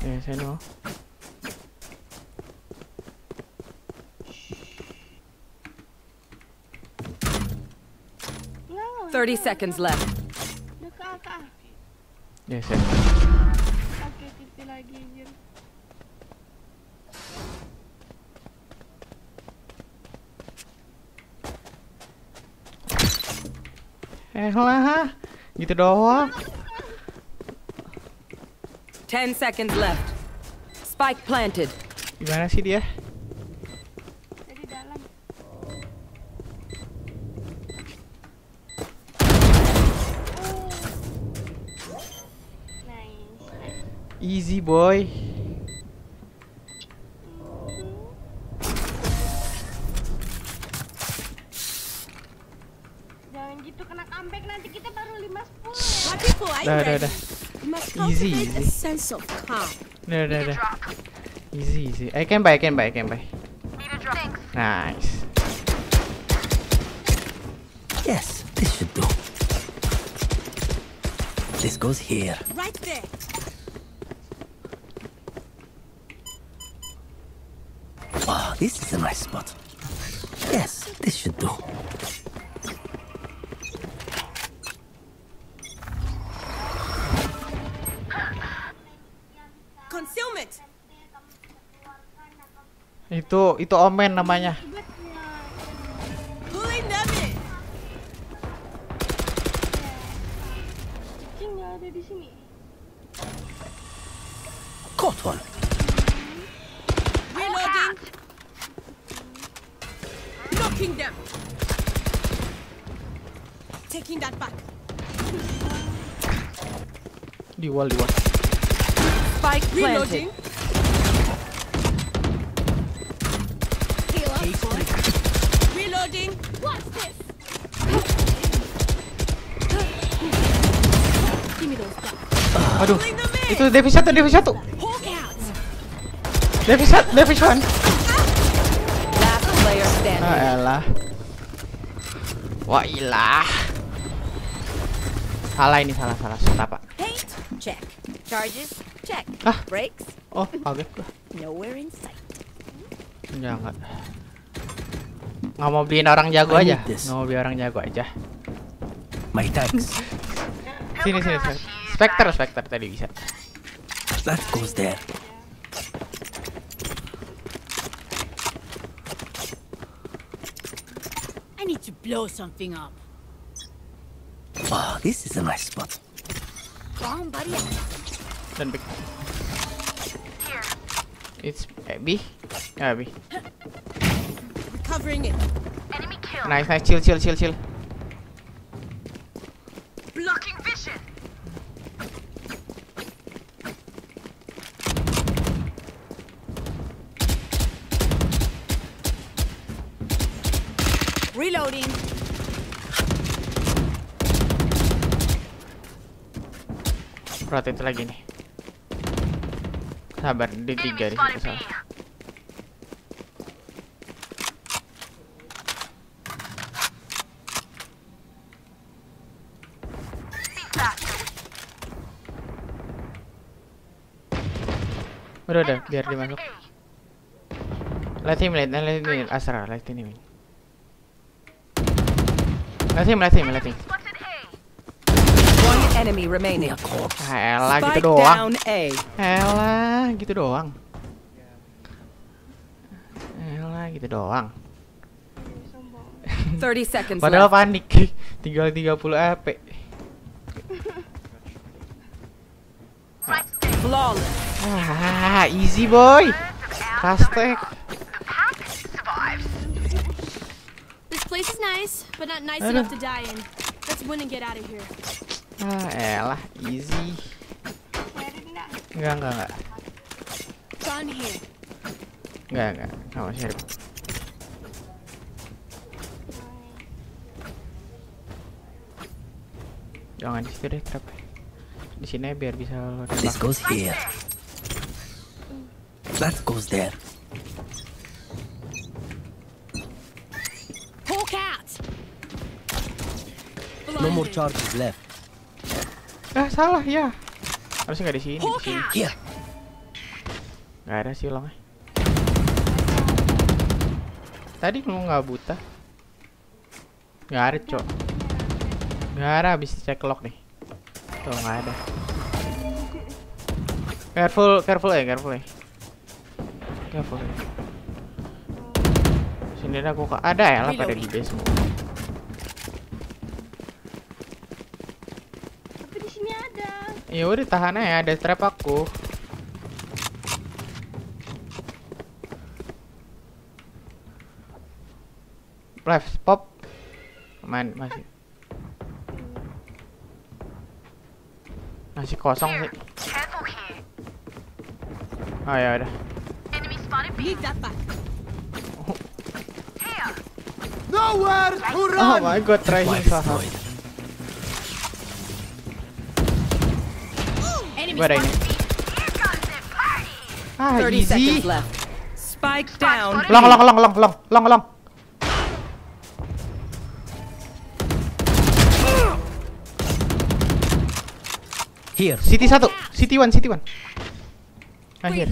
Yes, I know. Thirty seconds left. Yes, yes. Eh lah, gitu doang. Ten seconds left. Spike planted. Gimana sih dia? Easy boy. Jangan gitu kena comeback nanti kita baru 5 10. My people, are Dah, dah, dah. Easy, cultivate a easy. sense of calm. Udah, udah, udah. Easy, easy. I can buy, I can buy, I can buy. Nice. Yes, this should do. This goes here. A nice spot. Yes, this should do. Concealment. Itu itu omen namanya. Itu Devi satu, Devi satu. Devi satu, Devi one. Standing. Ah, elah. Wah, ilah. Salah ini, salah, salah. Apa? Paint? Check. Charges? Check. Ah. Brakes? Oh, kaget gua. Nowhere in sight. Jangan. Nggak mau beliin orang jago I aja. Nggak mau beli orang jago aja. My thanks. Sini, sini, sini. Spectre, Spectre tadi bisa. That goes there. I need to blow something up. Oh, this is a nice spot. Bomb buddy out. Dan pick. It's Abby. Ya, Abby. Recovering it. Nice, nice. Chill, chill, chill, chill. Rotate lagi nih. Sabar, di tiga di situ salah. Udah udah, biar dia masuk. Let him, let, let him, Asra, let him. Let him, let him, let him. Enemy remaining. Ah, elah gitu Spike doang. down A. Elah gitu doang. Elah gitu doang. 30 seconds Padahal left. panik. Tinggal 30 AP. Flawless. Ah, easy boy. Kastek. This place is nice, but not nice Aduh. enough to die in. Let's win and get out of here. Ah, elah, easy. Enggak, enggak, enggak. Gun here. Enggak, enggak. Sama sheriff. Jangan di situ deh trap. Di sini biar bisa lo This tembak. goes here. That goes there. Hawk out. No more charges left. Ah, salah ya. Harusnya nggak di sini, di sini. Here. Nggak ada sih ulangnya. Tadi lu nggak buta. Nggak ada, Cok. Nggak ada, habis cek lock nih. Tuh, nggak ada. Careful, careful ya, careful ya. Careful. ya. Sini ada aku ada ya lah pada di base semua. Tapi di sini ada. Ya udah tahan aja, ada trap aku. Left, pop. Man, masih. Masih kosong sih. Oh ya udah. To Oh my god, try him Gue ada ini. Ah, 30 easy. seconds left. Spike down. Long, long, long, long, long, long, long. Here. City satu, City one, City one. Ah, here.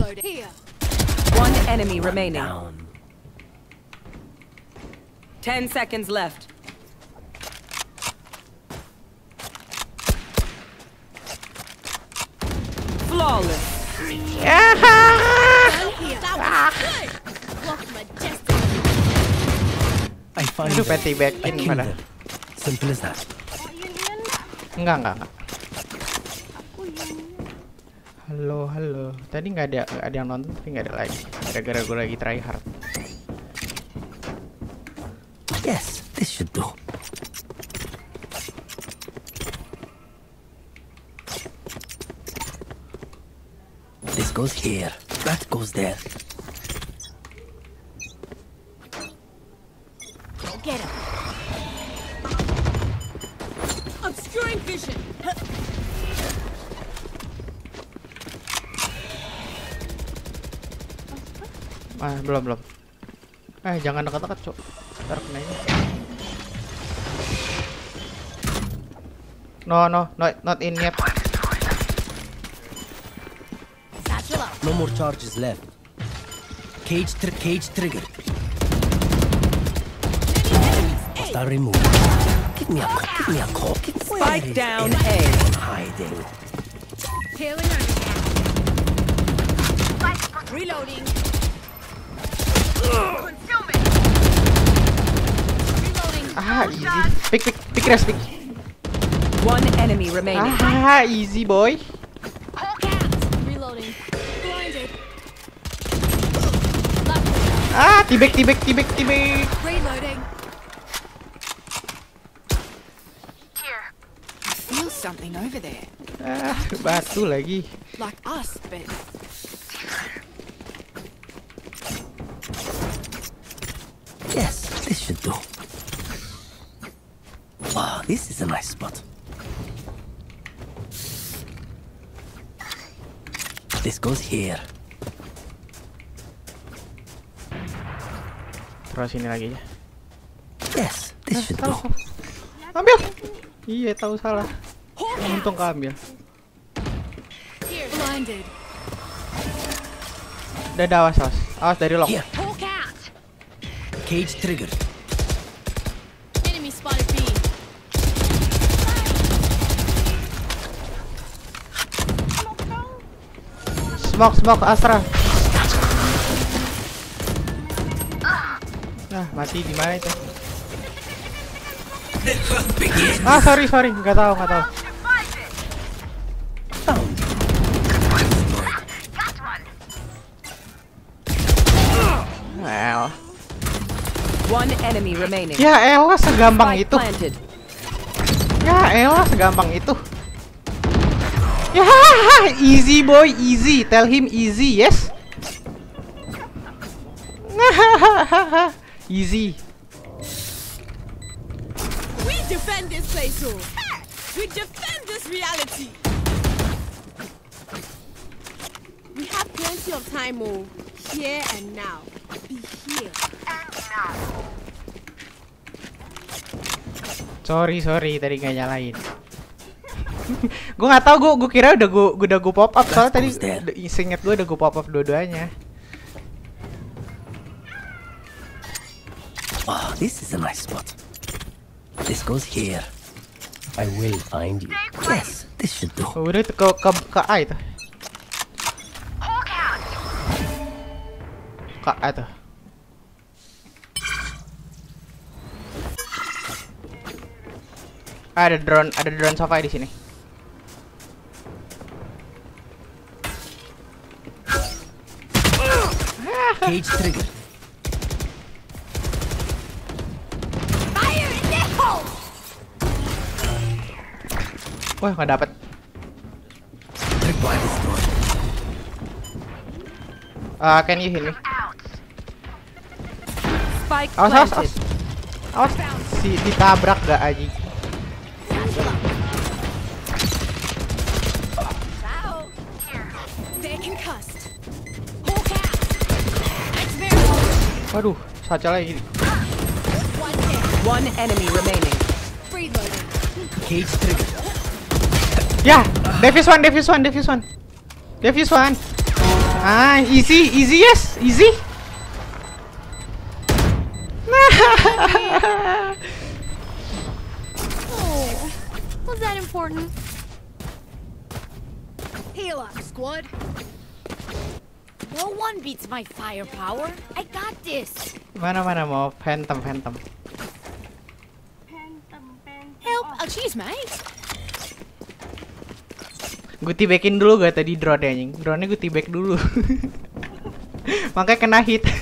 One enemy remaining. 10 seconds left. Flawless. Gun here. That was good. Look majestic. I find Aduh, them. petty back I in kill pada. them. Simple as that. Enggak, enggak, enggak. Halo, halo. Tadi nggak ada ada yang nonton, tapi nggak ada lagi. Gara-gara gue lagi try hard. Yes, this should do. This goes here. That goes there. Get him. Obscuring vision. Ah, belum, belum. Eh, jangan dekat-dekat, Cok. Ntar kena ini. No, no, not, not in yet. No more charges left. Cage tr cage trigger. Hostile removed. Give me a give me a call. Give Spike down A. Hiding. Healing under Reloading. Reloading. Ah, easy. Pick, pick, pick rest, pick. One enemy remaining. Ah, easy boy. Reloading. Blinded. Tibek, tibek, tibek, tibek. Reloading. I feel something over there. Ah, batu lagi. Like us, but Yes, this should do. Wow, this is a nice spot. This goes here. Terus sini lagi aja. Yes, this should do. Ambil. Iya, tahu salah. Untung keambil. Udah, ada awas, awas. Awas dari lock. Cage trigger. Enemy spotted B. Smoke, smoke, Astra. mati di mana itu? Ah sorry sorry nggak tahu nggak tahu. Well. One enemy remaining. Ya elah segampang itu. Ya elah segampang itu. Ya easy boy easy. Tell him easy yes. Easy. We defend this place, oh. We defend this reality. We have plenty of time, oh. Here and now. Be here. Sorry, sorry tadi nggak nyalain. gue nggak tahu gue gue kira udah gue udah gue pop up soalnya tadi seinget gue udah gue pop up dua-duanya. This is a nice spot. This goes here. I will find you. Yes, this should do. Udah itu ke ke ke A itu. Ke A. Ah, Ada drone, ada drone sofa di sini. Cage trigger. Wah, nggak dapet. Ah, can you heal me? Spike Awas, awas, awas. Awas. Si ditabrak gak aji? Waduh, saja lagi. One enemy remaining. Cage trigger. Ya, Davis one, Davis one, Davis one, Davis one. Ah, easy, easy yes, easy. Oh, was that important? Heal up, squad. No one beats my firepower. I got this. mana mana mau phantom phantom. Phantom, phantom. Help! Oh, Oh, cheese, mate. Gue tibekin dulu gak tadi drone anjing. Drone-nya gue tibek dulu. Makanya kena hit.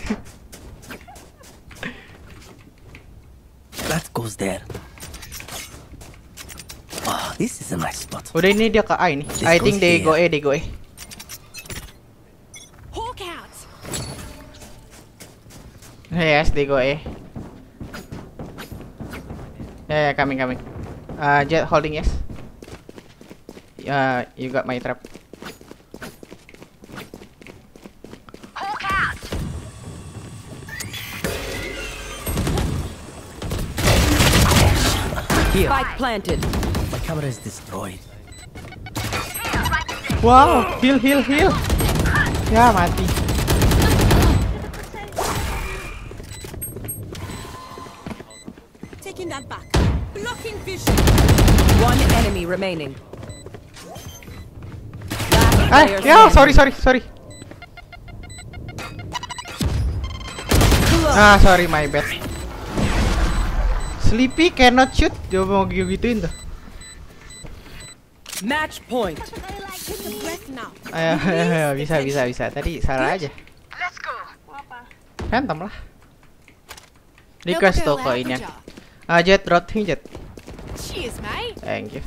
That goes there. Oh, this is a nice spot. Udah ini dia ke A ini. This I think they here. go A, they go A. Yes, they go A. Yeah, yeah, coming, coming. Uh, Jet holding yes. Uh, you got my trap. Here. Spike planted. My camera is destroyed. Wow, heal, heal, heal. Ya mati. Taking that back. Blocking vision. One enemy remaining. Ah, player ya, sorry, sorry, sorry. Ah, sorry, my bad. Sleepy cannot shoot. Coba mau gituin tuh. Match point. Now. Ayo, ayo, ayo, bisa, bisa, bisa. Tadi salah aja. Phantom lah. Request ke ini. Ah, Jet, drop him, Jet. Cheers, mate. Thank you.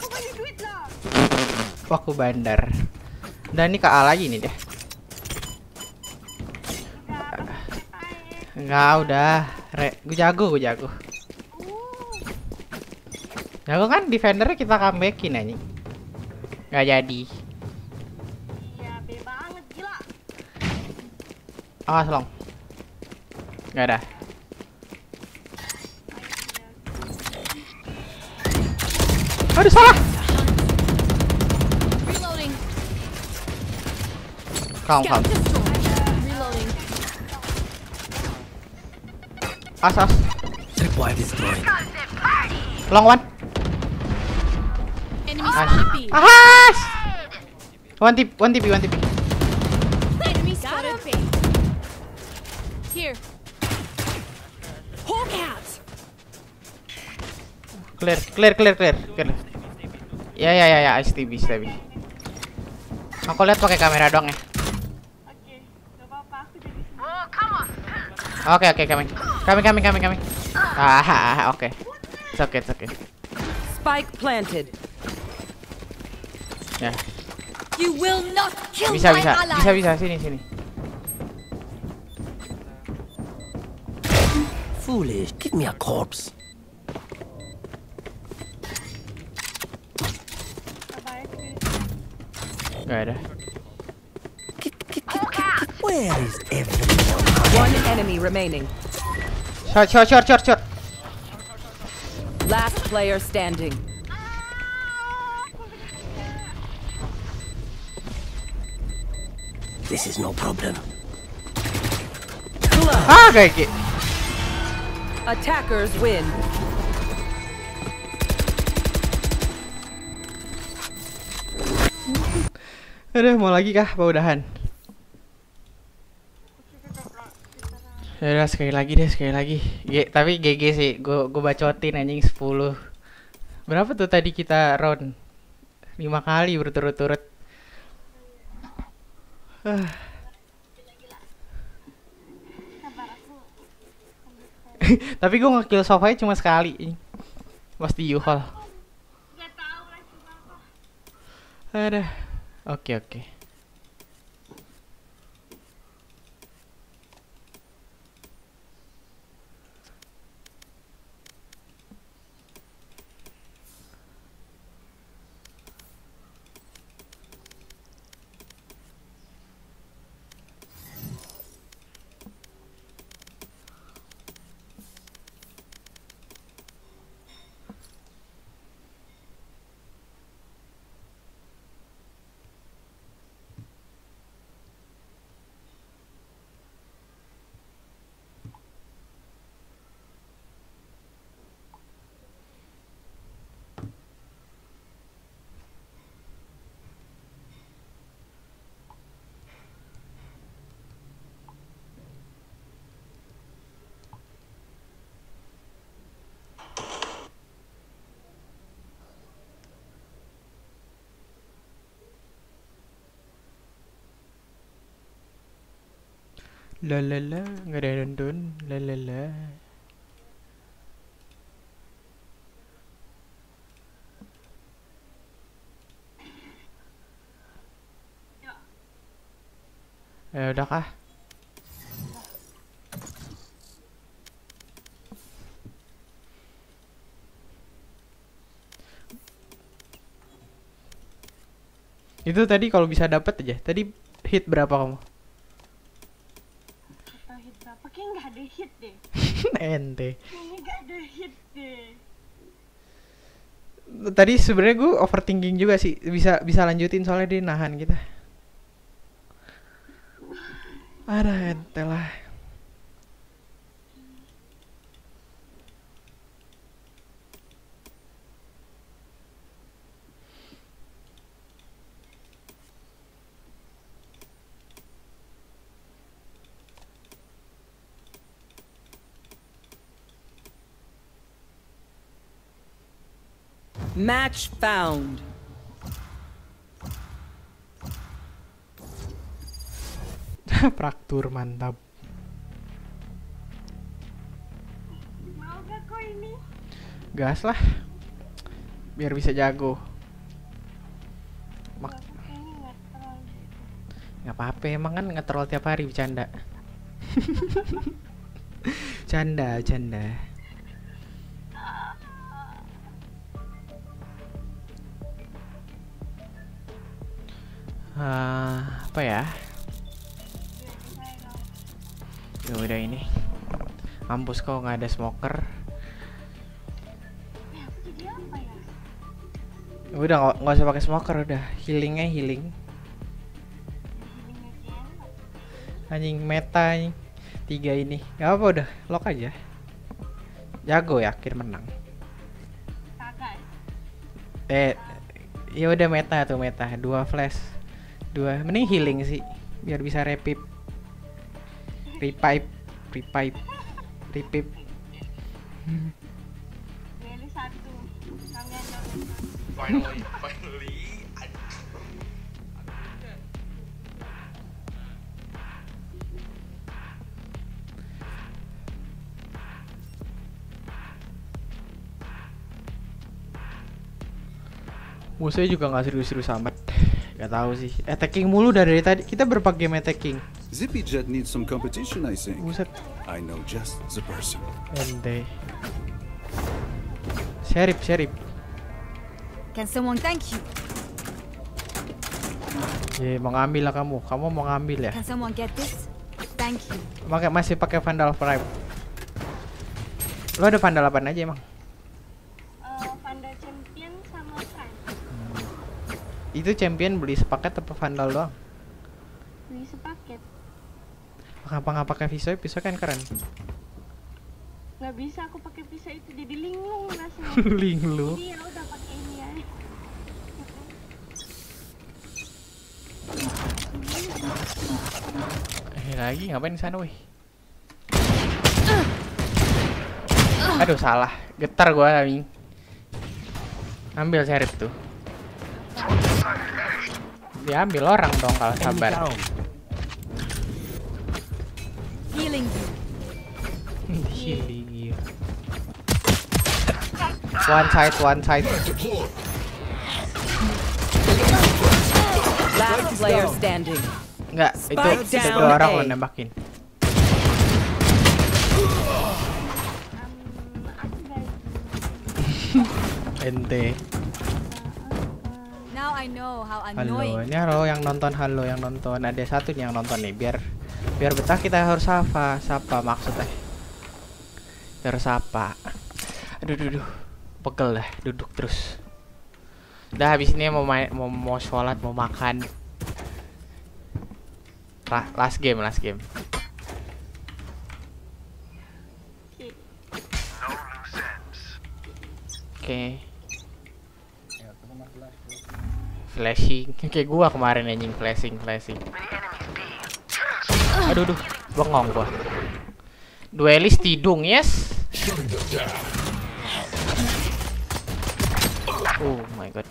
Kok banyak duit Waku bandar. Dan ini ke A lagi nih deh. Enggak, udah. Re, gue jago, gue jago. Jago kan defendernya kita comebackin anjing. Gak jadi. Iya. Awas long. Gak ada. Aduh salah. Reloading. Calm. Reloading. As, as. Long one. Enemy As. spotted B. Ahas! One tip, one TP, one TP. Here. Hawk out. Clear, clear, clear, clear, clear. Ya, ya, ya, ya, STB, STB. Aku lihat pakai kamera dong ya. Oke, gak apa-apa aku jadi Oke oke coming. Coming coming coming coming. Ah oke. It's okay it's okay. Spike planted. Ya. You will not kill Bisa my bisa ally. bisa bisa sini sini. Foolish. Give me a corpse. Gak ada. Where is everyone? One enemy remaining. Short short short short short. Last player standing. This is no problem. Ah kayak it. Attackers win. Aduh, mau lagi kah? Apa udahan? Ya udah sekali lagi deh, sekali lagi. G tapi GG sih, gua gua bacotin anjing 10. Berapa tuh tadi kita round? 5 kali berturut-turut. Ah. tapi gua nge-kill Sofai cuma sekali. Pas di U-Hall. Aduh. Oke oke. La la la, nggak ada yang nonton. La la la. Ya udah kah? Itu tadi kalau bisa dapat aja. Tadi hit berapa kamu? Atau hit berapa? Kayaknya nggak ada hit deh. Ente. Kayaknya nggak ada hit deh. Tadi sebenarnya gue overthinking juga sih. Bisa bisa lanjutin soalnya dia nahan kita. Ada ente lah. Match found. Praktur mantap. Mau gak kok ini? Gas lah. Biar bisa jago. Mak nggak gitu. nggak apa-apa emang kan nge-troll tiap hari bercanda. canda, canda. Ah, apa ya? Ya udah ini. Mampus kok nggak ada smoker. Ya, ya? Udah nggak nggak usah pakai smoker udah healingnya healing. Anjing meta anjing. Tiga ini. Gak apa udah lock aja. Jago yakin menang. Kagak. Eh ya udah meta tuh meta dua flash dua. Mending healing sih biar bisa repeat repipe repipe repeat musuhnya juga nggak serius-serius amat. Gak tahu sih. Attacking mulu dari tadi. Kita berapa game attacking? Zippy Jet needs some competition, I think. Buset. I know just the person. Ente. Sheriff, sheriff. Can someone thank you? Ye, mau ngambil lah kamu. Kamu mau ngambil ya? Can someone get this? Thank you. Pakai masih pakai Vandal Prime. Lo ada Vandal apaan aja emang? Eh, Panda Champion sama Prime. Itu champion beli sepaket apa Vandal doang? Beli sepaket. Kenapa nggak pakai Visoi? Visoi kan keren. Nggak bisa aku pakai pisau itu jadi linglung rasanya. Linglung? Jadi ya udah pakai ini ya. Eh lagi ngapain di sana weh? Aduh salah, getar gua Aming. Ambil sheriff tuh. Diambil orang dong kalau sabar. Healing. Healing. One side, one side. Last player standing. Enggak, itu, itu dua orang lo nembakin. Ente. Now I know how Halo, ini halo yang nonton, halo yang nonton. Ada satu nih yang nonton nih, biar biar betah kita harus sapa, sapa maksudnya. Biar sapa. Aduh, aduh, aduh. Pegel dah, duduk terus. Udah habis ini mau main, mau mau sholat, mau makan. La- last game, last game. Oke. Flashing, kayak gua kemarin anjing flashing, flashing. Aduh, aduh, bengong gua. Duelis tidung, yes. Oh my god.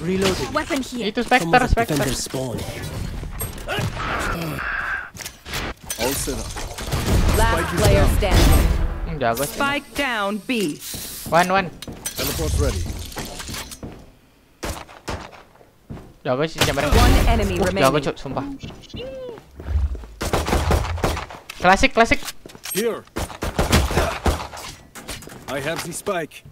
Reloading. Weapon here. Itu Spectre, Spectre. defenders spawn. All set up. Last player standing. Jago sih. Spike down B. One, one. Teleport's ready. Jago sih jamret. Jago cuk, sumpah. Klasik, klasik. Here. I have the spike.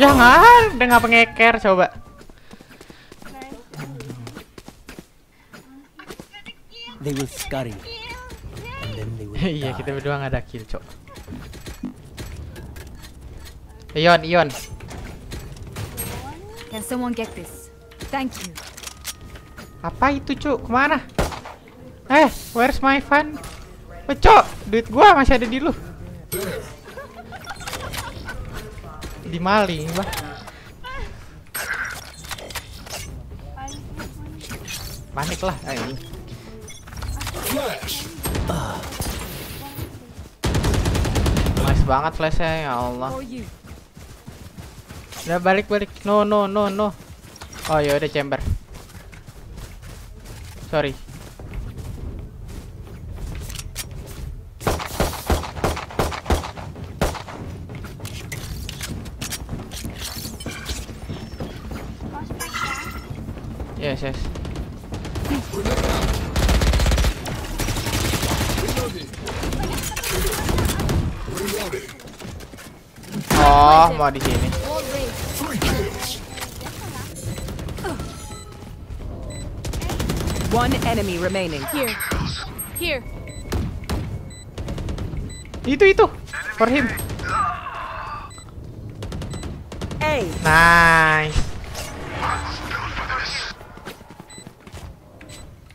Jangan, udah ngapa ngeker coba. They will scurry. And then they will Iya, kita berdua nggak ada kill, cok. Ion, Ion. Can someone get this? Thank you. Apa itu, cuk? Ke mana? Eh, where's my fun? Oh, duit gua masih ada di lu. Di maling, bah. Panik lah, anjing. Nice banget flashnya, ya Allah. Udah balik balik. No no no no. Oh ya udah chamber. Sorry. Yes yes. Oh mau di sini. One enemy remaining. Here. Here. Itu itu. For him. A. Nice.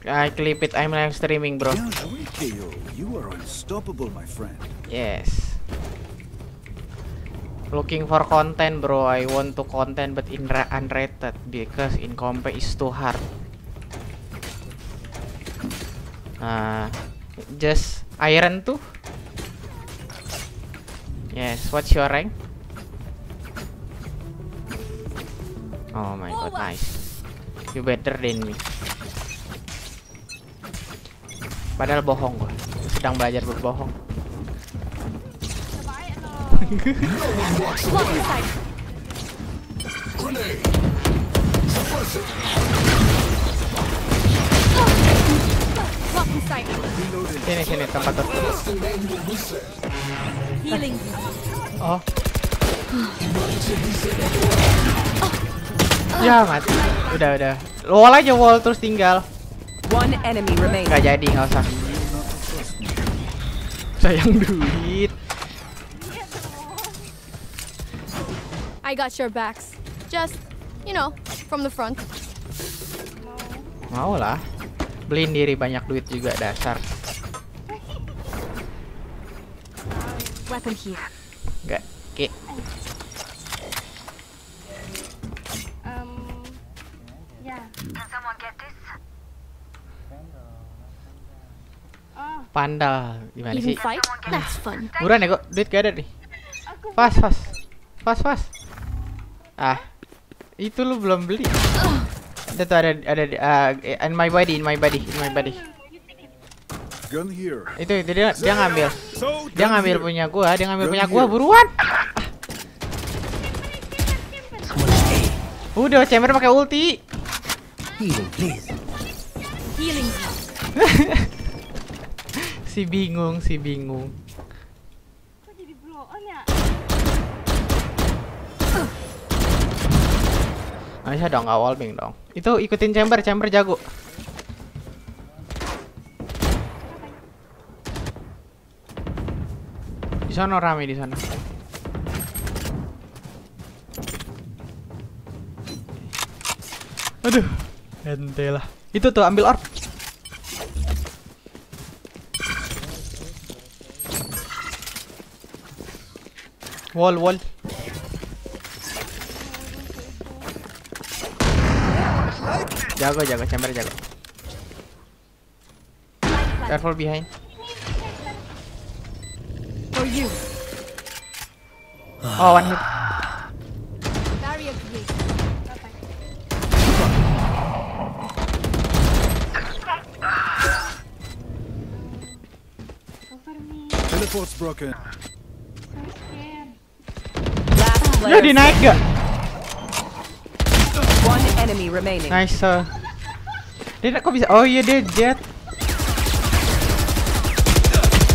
I clip it. I'm live streaming, bro. You are unstoppable, my friend. Yes. Looking for content, bro. I want to content, but in ra- unrated because in comp is too hard. Uh, just iron too. Yes. What's your rank? Oh my god, nice. You better than me. Padahal bohong gua. Sedang belajar berbohong. Sini sini tempat. Healing. Oh. Ya mati. Udah udah. Wall aja wall terus tinggal. One enemy remaining. Gak jadi nggak usah. Sayang duit. I got your backs. Just, you know, from the front. Mau lah. Beliin diri banyak duit juga dasar. Weapon here. Enggak. Oke. Um, ya. Oh, Pandal gimana sih? fight? That's fun. Buruan ya kok duit gak ada nih. Pas pas. Pas pas. Ah. Itu lu belum beli. Itu tuh ada ada uh, in my body in my body in my body. Gun here. Itu itu dia dia ngambil. Dia ngambil punya gua, dia ngambil punya gua buruan. Udah chamber pakai ulti. Healing, please. Healing. si bingung, si bingung. kok jadi blow on ya? Nggak bisa dong, nggak wallbang dong. Itu ikutin chamber, chamber jago. Di sana rame di sana. Aduh, ente lah. Itu tuh ambil orb. Wall, wall. Jago, jago, chamber jago. Careful behind. For you. Oh, one hit. Barrier created. Teleport's broken. So scared. Last Ya player. dinaik gak? One enemy remaining. Nice. uh. Dia kok bisa? Oh iya dia jet.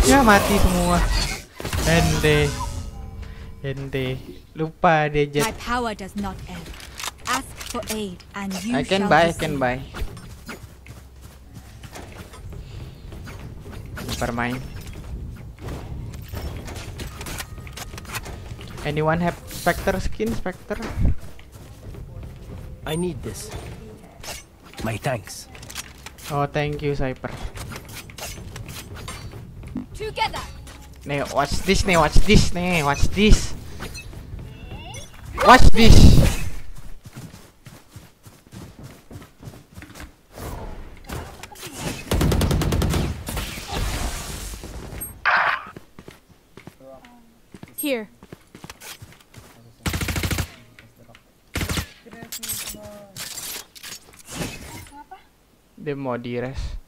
Ya mati semua. Ente. Ente. Lupa dia jet. My power does not end. Ask for aid, and you I can shall buy, I can buy. Mind. Anyone have Spectre skin? Spectre? I need this. My thanks. Oh, thank you, Cyper. Together. Nih, watch this nih, watch this nih, watch this. Watch this. Mau di res.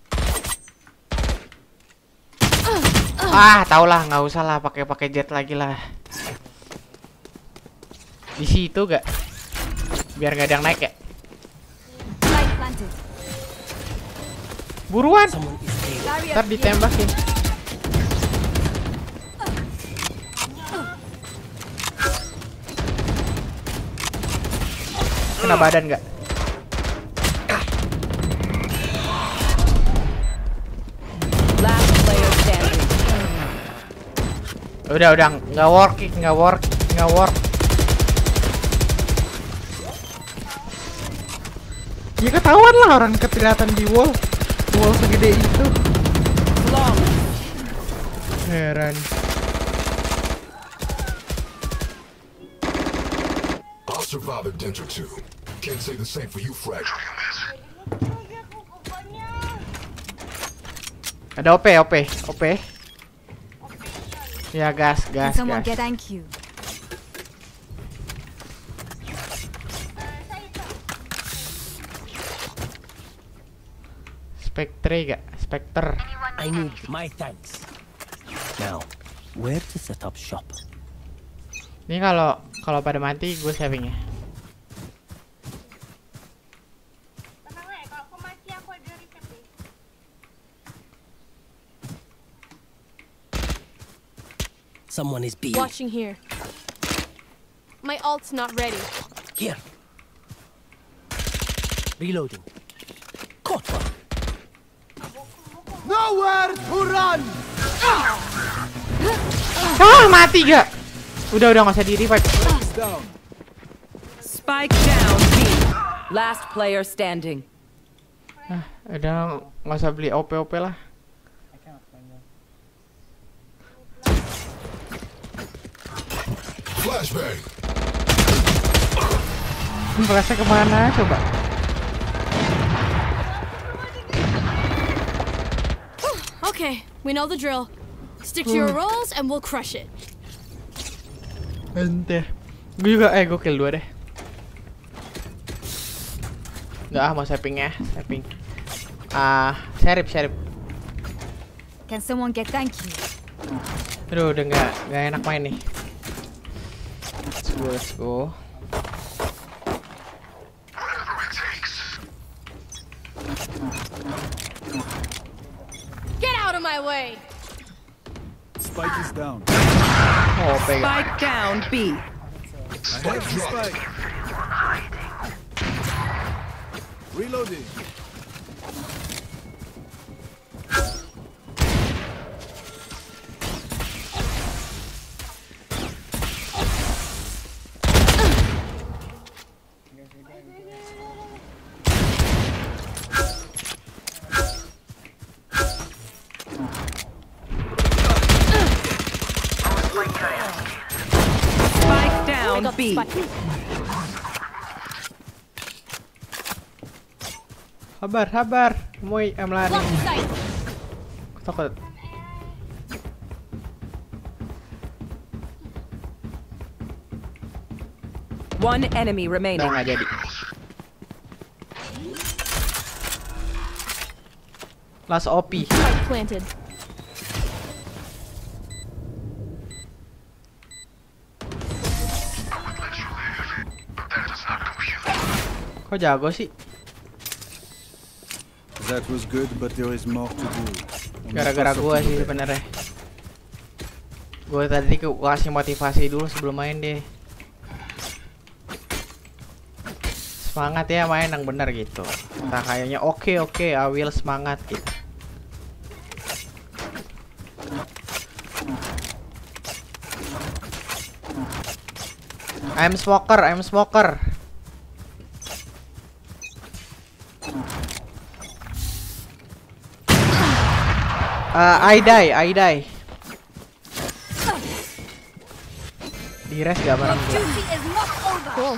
Ah, tau lah, nggak usah lah pakai pakai jet lagi lah. Di situ gak? Biar nggak ada yang naik ya. Buruan, ntar ditembakin. Kena badan nggak? Udah udah nggak work, nggak work, nggak work. Ya ketahuan lah orang kelihatan di wall, wall segede itu. Long. Heran. I'll survive Adventure 2. Can't say the same for you, Fragile. Kokonya. Ada OP, OP, OP. Ya gas, Can gas, someone gas. get thank you? Spectre gak? Spectre. I need my thanks. Now, where to set up shop? Ini kalau kalau pada mati gue saving ya. Tenang aja, kalau kau mati aku ada resep deh. Someone is B. Watching here. My ult's not ready. Here. Reloading. Caught one. Nowhere to run! Ah, mati gak? Udah udah nggak usah di revive. Spike down B. Last player standing. Ah, udah nggak usah beli OP OP lah. Flashbang. Flashnya ke mana coba? Okay, we know the drill. Stick to your roles and we'll crush it. Ente. Gue juga eh gue kill dua deh. Nggak ah mau saving ya, saving. Ah, serip serip. Can someone get thank you? Aduh, udah nggak nggak enak main nih. Let's go, let's go. Get out of my way! Spike is down. Oh, pega. Spike down B. I have the spike. Reloading. Sabar, sabar. Moy, em lari. Takut. One enemy remaining. nggak jadi. Last OP. Planted. Kok jago sih? That was good, but there is more to do. Gara-gara gua sih sebenarnya. Gua tadi ke kasih motivasi dulu sebelum main deh. Semangat ya main yang benar gitu. Nah kayaknya oke oke, I will semangat gitu. I'm smoker, I'm smoker. Uh, I die, I die. Di res gak bareng gua. Duty is not over. Cool.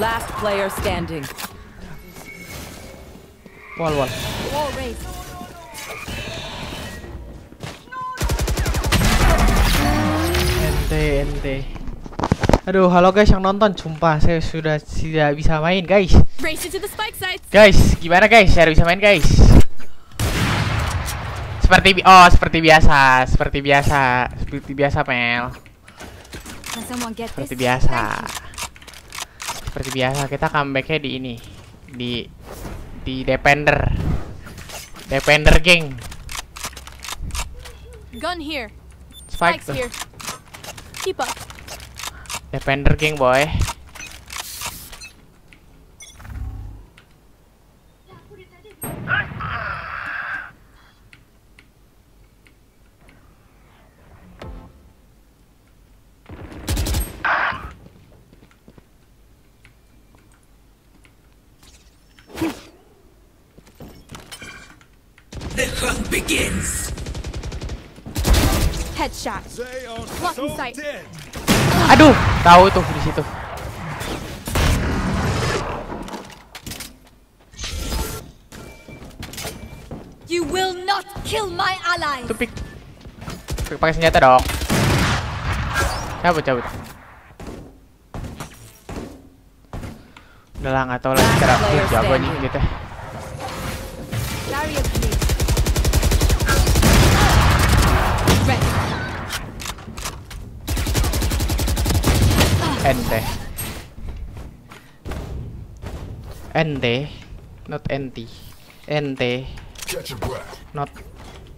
Last player standing. Wall wall. Wall raised. Ente. Aduh, halo guys yang nonton, sumpah saya sudah tidak bisa main guys. Guys, gimana guys? Saya bisa main guys. Seperti oh, seperti biasa, seperti biasa, seperti biasa Mel. Seperti biasa. Seperti biasa kita comebacknya di ini, di di Defender. Defender geng. Gun here. Spike here. Keep up. Defender geng boy. The hunt begins. Headshot. Blocking so sight. dead. Aduh, tahu tuh di situ. You will not kill my allies. Itu pik. Pik pakai senjata dong. Cabut, cabut. Udah lah, nggak tahu lagi cara aku jago nih gitu. Ente. Ente. Not enti. Ente. Catch your breath. Not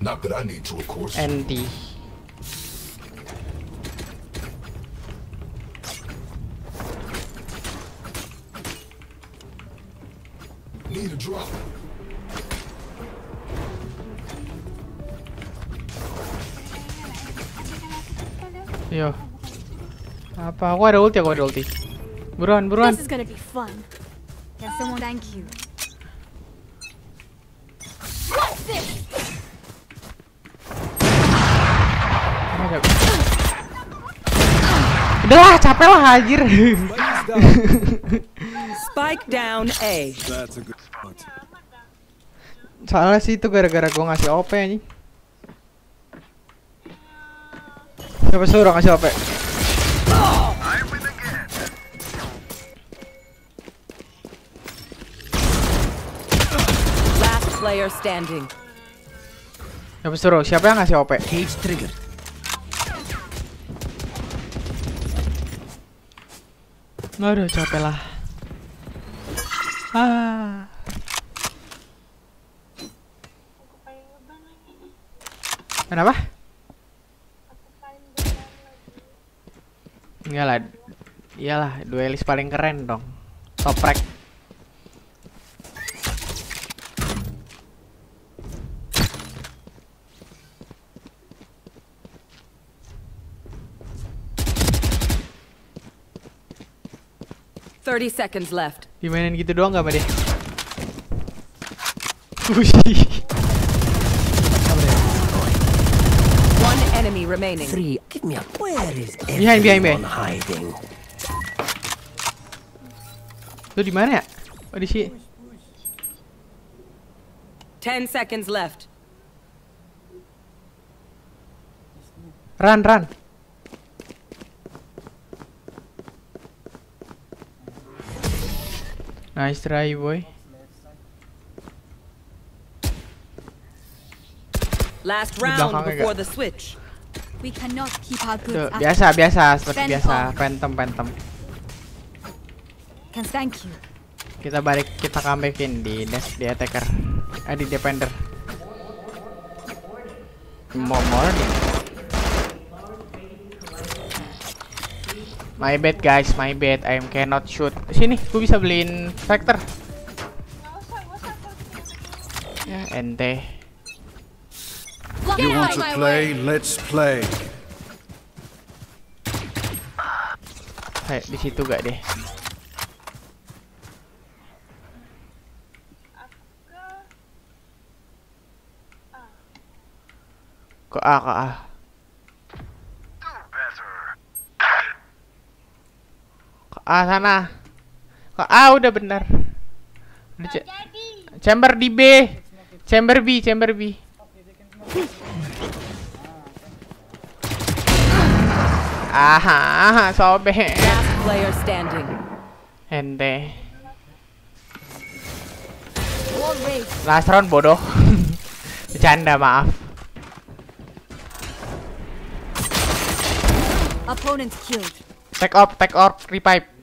Not that I need to, of course. enti. Apa? Aku ada ulti, aku ada ulti. Buruan, buruan. This is gonna be fun. Can someone thank you? What's this? Udah lah, capek lah anjir. Spike down A. That's a good spot. Salah sih itu gara-gara gua ngasih OP anjing. Siapa suruh ngasih OP? Player standing. Siapa suruh? Siapa yang ngasih OP? Cage trigger. Aduh, capek lah. Ah. Kenapa? Enggak lah. Iyalah, duelis paling keren dong. Top rank. Thirty seconds left. Dimainin gitu doang gak sama dia? Wih. One enemy remaining. Three. Give me a. Where is Behind, behind, everyone behind. hiding? Lu di mana ya? Oh di sini. Ten seconds left. Run, run. Nice try, boy. Last round before gak? the switch. We cannot keep our Tuh, goods after biasa, biasa, seperti biasa. Phantom, phantom. Can thank you. Kita balik, kita comebackin di dash, di attacker. Eh, di defender. More morning. My bad guys, my bad. I cannot shoot. Sini, gue bisa beliin Vector. Ya, ente. You want to play? Let's play. Kayak di situ gak deh? Ke A, ke A. Ke A sana. Ke A udah benar. Udah chamber di B. Chamber B, chamber B. Aha, sobek. Last player standing. Ente. Last round bodoh. Bercanda, maaf. Opponent killed. Take off, take off, revive.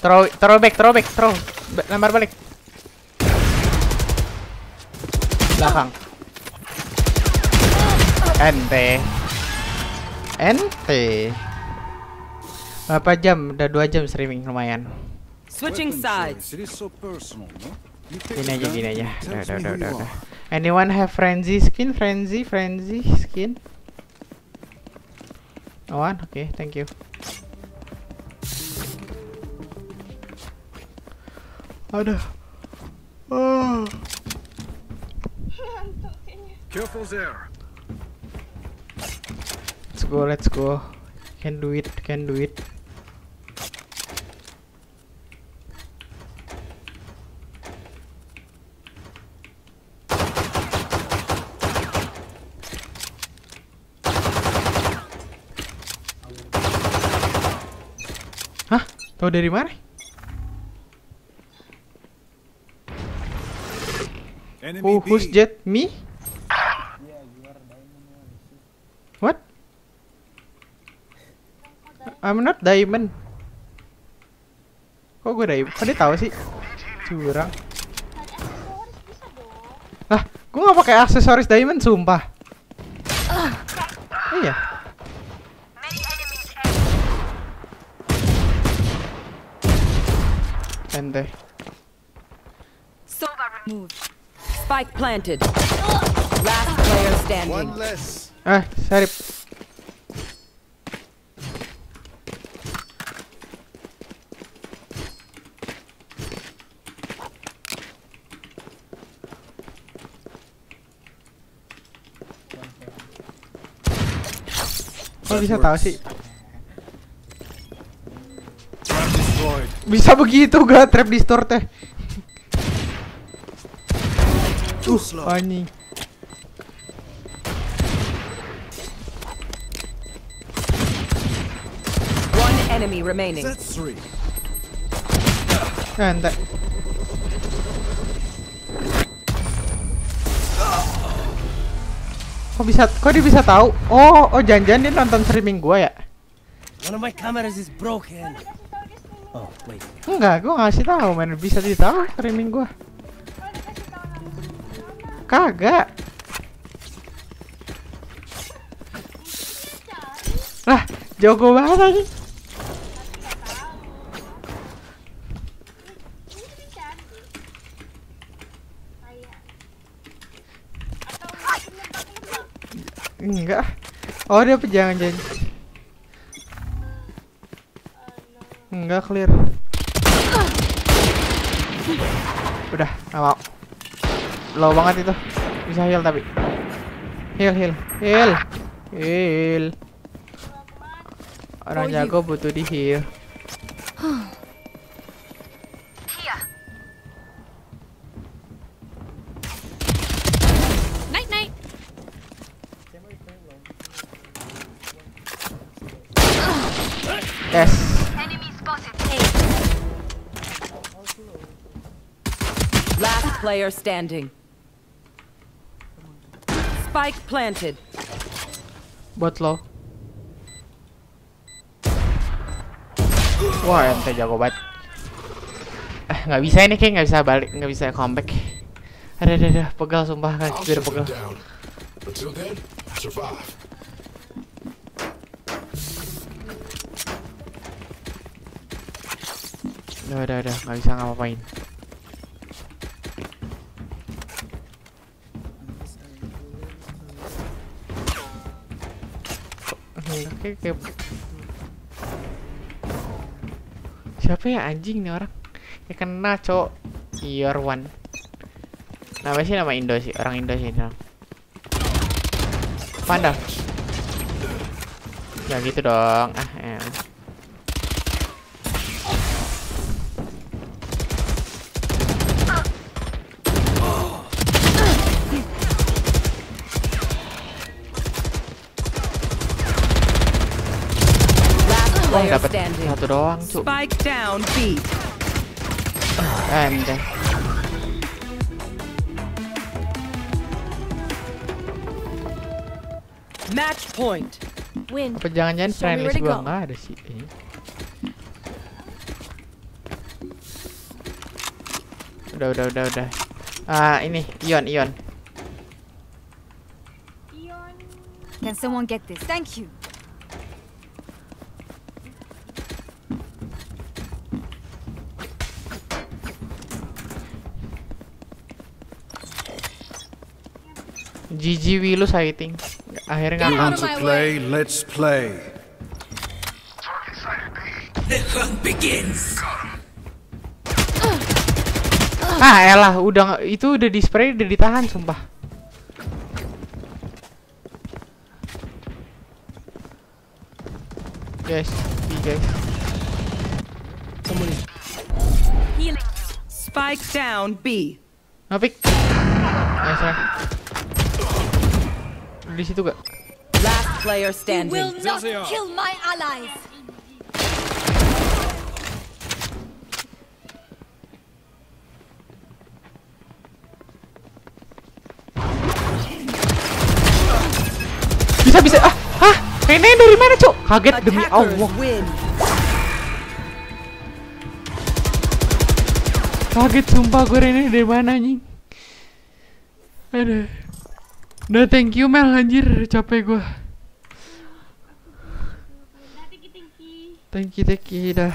Throw, throw back, throw back, throw. Ba- Lempar balik. Belakang. Ente. Ente. Berapa jam? Udah dua jam streaming lumayan. Switching sides. Gini aja, gini aja. Udah, udah, udah, udah, udah. Anyone have frenzy skin? Frenzy, frenzy skin? One, oke, thank you. Ada. Ah. Careful there. Let's go, let's go. Can do it, can do it. Hah? Tahu dari mana? Who, who's jet? Me? What? I'm not diamond. Kok gue diamond? Kok dia tahu sih? Curang. Lah, gue nggak pakai aksesoris diamond, sumpah. Iya. Ente. Sova removed. Spike planted. Last player standing. One less. Ah, Sarip. Kok bisa tahu sih? Trap destroyed. Bisa begitu gak trap di store teh? Too slow. Anjing. One enemy remaining. That's three. Nah, ente. Kok bisa kok dia bisa tahu? Oh, oh jangan-jangan dia nonton streaming gua ya? One of my cameras is broken. Oh, wait. Enggak, gua ngasih tahu, man. Bisa ditahu streaming gua. Kagak. Lah, jago banget aja. Enggak. Oh, dia jangan jangan. Enggak clear. Udah, nggak mau. Low banget itu. Bisa heal tapi. Heal, heal, heal. Heal. Orang jago butuh di heal. Night night. Yes. Last player standing. Spike planted. Buat lo. Wah, ente jago banget. Eh, nggak bisa ini kayak nggak bisa balik, nggak bisa comeback. Ada, ada, ada, pegal sumpah kan, biar pegal. Udah, udah, udah, nggak bisa ngapain. Kayak, kayak... Siapa ya anjing nih orang? Ya kena cok Your one Nama sih nama Indo sih, orang Indo sih nama. Panda Ya gitu dong Ah. Player dapat satu doang, cuk. Spike down B. Ente. Match point. Win. Apa jangan-jangan to gua go. nggak ada sih? Ini. Udah, udah, udah, udah. Ah, ini Ion, Ion. Can someone get this? Thank you. GG Wilus I think. Akhirnya nggak want to play? Let's play. The hunt begins. Ah, elah, udah itu udah di spray udah ditahan sumpah. Guys, guys. Healing. Spike down B. Ngapik. Nice. Lu di situ gak? Last player standing. Will not oh. kill my allies. Bisa bisa. Ah hah nenek dari mana cok? Kaget demi Allah. kaget sumpah gue ini dari mana anjing? Aduh udah thank you Mel anjir capek gue thank you thank you. Dah.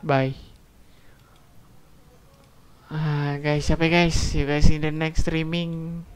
Bye. Ah, guys, sampai guys. See you guys in the next streaming.